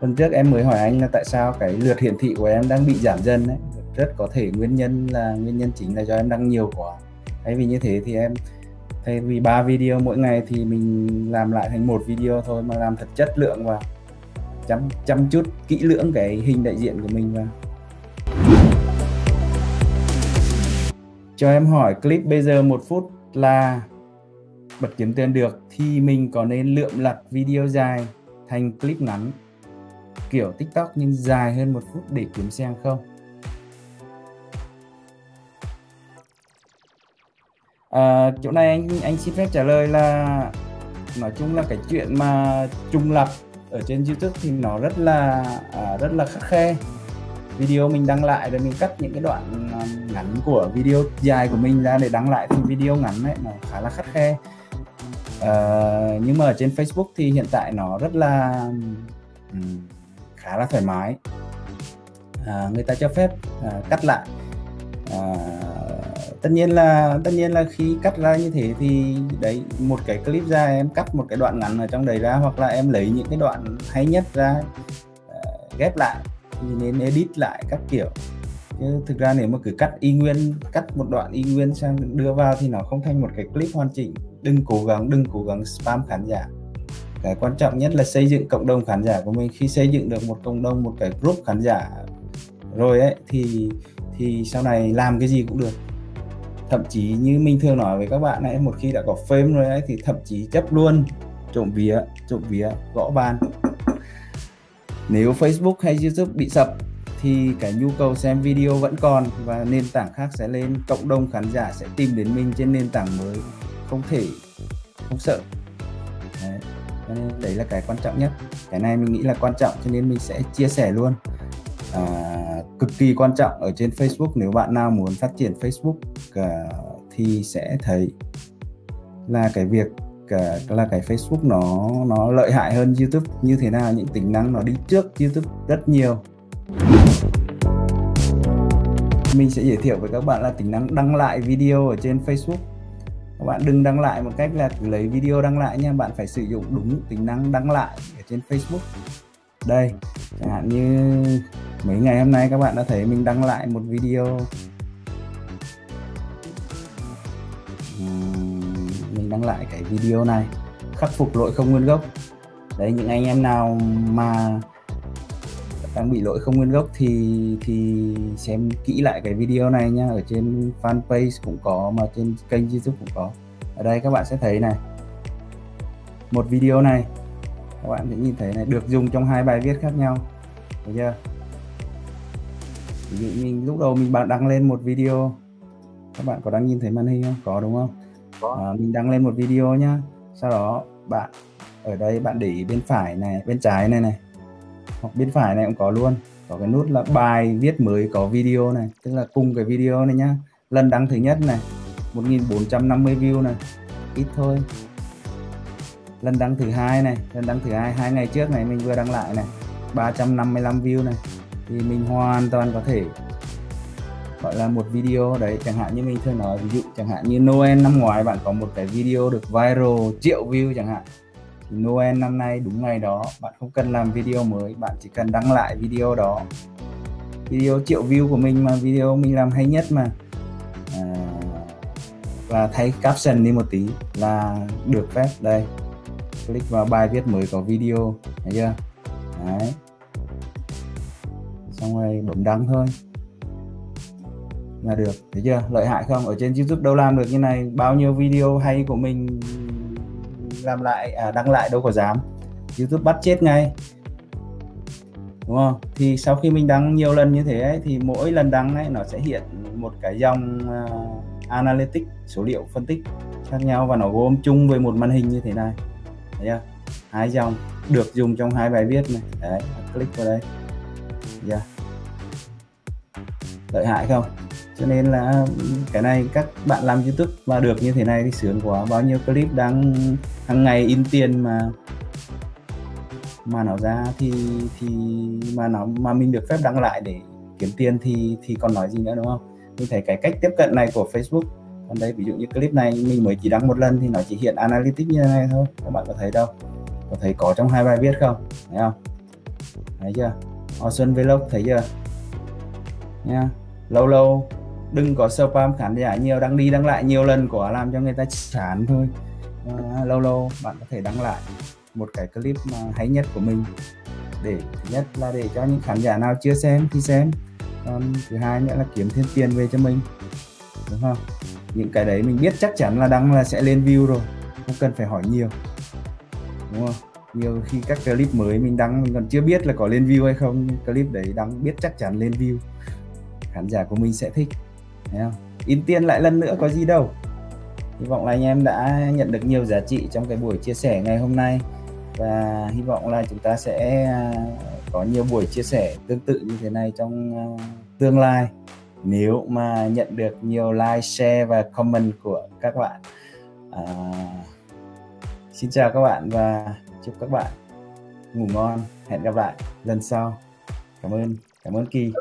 hôm trước em mới hỏi anh là tại sao cái lượt hiển thị của em đang bị giảm dần đấy rất có thể nguyên nhân là, nguyên nhân chính là do em đăng nhiều quá. Thay vì như thế thì em, thay vì ba video mỗi ngày thì mình làm lại thành một video thôi mà làm thật chất lượng và chăm chăm chút kỹ lưỡng cái hình đại diện của mình vào. Cho em hỏi clip bây giờ một phút là bật kiếm tiền được thì mình có nên lượm lặt video dài thành clip ngắn kiểu tiktok nhưng dài hơn một phút để kiếm xem không? À, chỗ này anh anh xin phép trả lời là nói chung là cái chuyện mà trùng lập ở trên YouTube thì nó rất là à, rất là khắc khe video mình đăng lại rồi mình cắt những cái đoạn ờ, ngắn của video dài của mình ra để đăng lại thành video ngắn ấy nó khá là khắt khe. Uh, nhưng mà ở trên Facebook thì hiện tại nó rất là um, khá là thoải mái. Uh, người ta cho phép uh, cắt lại. Uh, tất nhiên là tất nhiên là khi cắt ra như thế thì đấy một cái clip ra em cắt một cái đoạn ngắn ở trong đấy ra hoặc là em lấy những cái đoạn hay nhất ra uh, ghép lại thì nên edit lại các kiểu. Chứ thực ra nếu mà cứ cắt y nguyên, cắt một đoạn y nguyên sang đưa vào thì nó không thành một cái clip hoàn chỉnh. Đừng cố gắng, đừng cố gắng spam khán giả. Cái quan trọng nhất là xây dựng cộng đồng khán giả của mình. Khi xây dựng được một cộng đồng, một cái group khán giả rồi ấy, thì thì sau này làm cái gì cũng được. Thậm chí như mình thường nói với các bạn ấy, một khi đã có fame rồi ấy, thì thậm chí chấp luôn, trộm vía trộm vía, gõ bàn nếu Facebook hay YouTube bị sập thì cái nhu cầu xem video vẫn còn và nền tảng khác sẽ lên. Cộng đồng khán giả sẽ tìm đến mình trên nền tảng mới. Không thể không sợ. Đấy, đấy là cái quan trọng nhất. Cái này mình nghĩ là quan trọng cho nên mình sẽ chia sẻ luôn. À, cực kỳ quan trọng ở trên Facebook. Nếu bạn nào muốn phát triển Facebook uh, thì sẽ thấy là cái việc cả là cái Facebook nó nó lợi hại hơn YouTube. Như thế nào, những tính năng nó đi trước YouTube rất nhiều. Mình sẽ giới thiệu với các bạn là tính năng đăng lại video ở trên Facebook. Các bạn đừng đăng lại một cách là lấy video đăng lại nha, bạn phải sử dụng đúng tính năng đăng lại ở trên Facebook. Đây, chẳng hạn như mấy ngày hôm nay các bạn đã thấy mình đăng lại một video đăng lại cái video này, khắc phục lỗi không nguyên gốc. Đấy, những anh em nào mà đang bị lỗi không nguyên gốc thì thì xem kỹ lại cái video này nha ở trên fanpage cũng có, mà trên kênh youtube cũng có. Ở đây các bạn sẽ thấy này. Một video này, các bạn sẽ nhìn thấy này, được dùng trong hai bài viết khác nhau. Thấy chưa? Ví dụ mình lúc đầu mình bạn đăng lên một video, các bạn có đang nhìn thấy màn hình không? Có đúng không. À, mình đăng lên một video nhá. Sau đó bạn ở đây bạn để ý bên phải này bên trái này này. Hoặc bên phải này cũng có luôn. Có cái nút là bài viết mới có video này. Tức là cùng cái video này nhá. Lần đăng thứ nhất này 1450 view này. Ít thôi. Lần đăng thứ hai này lần đăng thứ hai hai ngày trước này mình vừa đăng lại này. 355 view này. Thì mình hoàn toàn có thể gọi là một video đấy. Chẳng hạn như mình thường nói ví dụ chẳng hạn như Noel năm ngoái bạn có một cái video được viral triệu view chẳng hạn. Thì Noel năm nay đúng ngày đó bạn không cần làm video mới bạn chỉ cần đăng lại video đó. Video triệu view của mình mà video mình làm hay nhất mà. À, và thay caption đi một tí là được phép. Đây click vào bài viết mới có video thấy chưa? Đấy. Xong rồi bấm đăng thôi là được. Thấy chưa? Lợi hại không? Ở trên youtube đâu làm được như này. Bao nhiêu video hay của mình làm lại à, đăng lại đâu có dám. Youtube bắt chết ngay. Đúng không? Thì sau khi mình đăng nhiều lần như thế ấy, thì mỗi lần đăng ấy nó sẽ hiện một cái dòng à, uh, analytics số liệu phân tích khác nhau và nó gồm chung với một màn hình như thế này. Thấy chưa? Hai dòng được dùng trong hai bài viết này. Đấy click vào đây. Yeah. lợi hại không? Cho nên là cái này các bạn làm youtube mà được như thế này thì sướng quá. Bao nhiêu clip đang, hàng ngày in tiền mà mà nó ra thì thì mà nó, mà mình được phép đăng lại để kiếm tiền thì thì còn nói gì nữa, đúng không? Mình thấy cái cách tiếp cận này của Facebook, còn đây ví dụ như clip này mình mới chỉ đăng một lần thì nó chỉ hiện analytics như thế này thôi. Các bạn có thấy đâu? Có thấy có trong hai bài viết không? Thấy không? Thấy chưa? Xuân Vlog thấy chưa? Nha. Lâu lâu đừng có spam khán giả nhiều đăng đi đăng lại nhiều lần của làm cho người ta chán thôi. À, lâu lâu bạn có thể đăng lại một cái clip mà hay nhất của mình. Để thứ nhất là để cho những khán giả nào chưa xem thì xem. Còn thứ hai nữa là kiếm thêm tiền về cho mình. Đúng không? Những cái đấy mình biết chắc chắn là đăng là sẽ lên view rồi. Không cần phải hỏi nhiều. Đúng không? Nhiều khi các clip mới mình đăng mình còn chưa biết là có lên view hay không nhưng clip đấy đăng biết chắc chắn lên view. Khán giả của mình sẽ thích thấy không in tiền lại lần nữa có gì đâu hy vọng là anh em đã nhận được nhiều giá trị trong cái buổi chia sẻ ngày hôm nay và hy vọng là chúng ta sẽ à, có nhiều buổi chia sẻ tương tự như thế này trong à, tương lai nếu mà nhận được nhiều like, share và comment của các bạn. À, xin chào các bạn và chúc các bạn ngủ ngon. Hẹn gặp lại lần sau. Cảm ơn, cảm ơn Kỳ.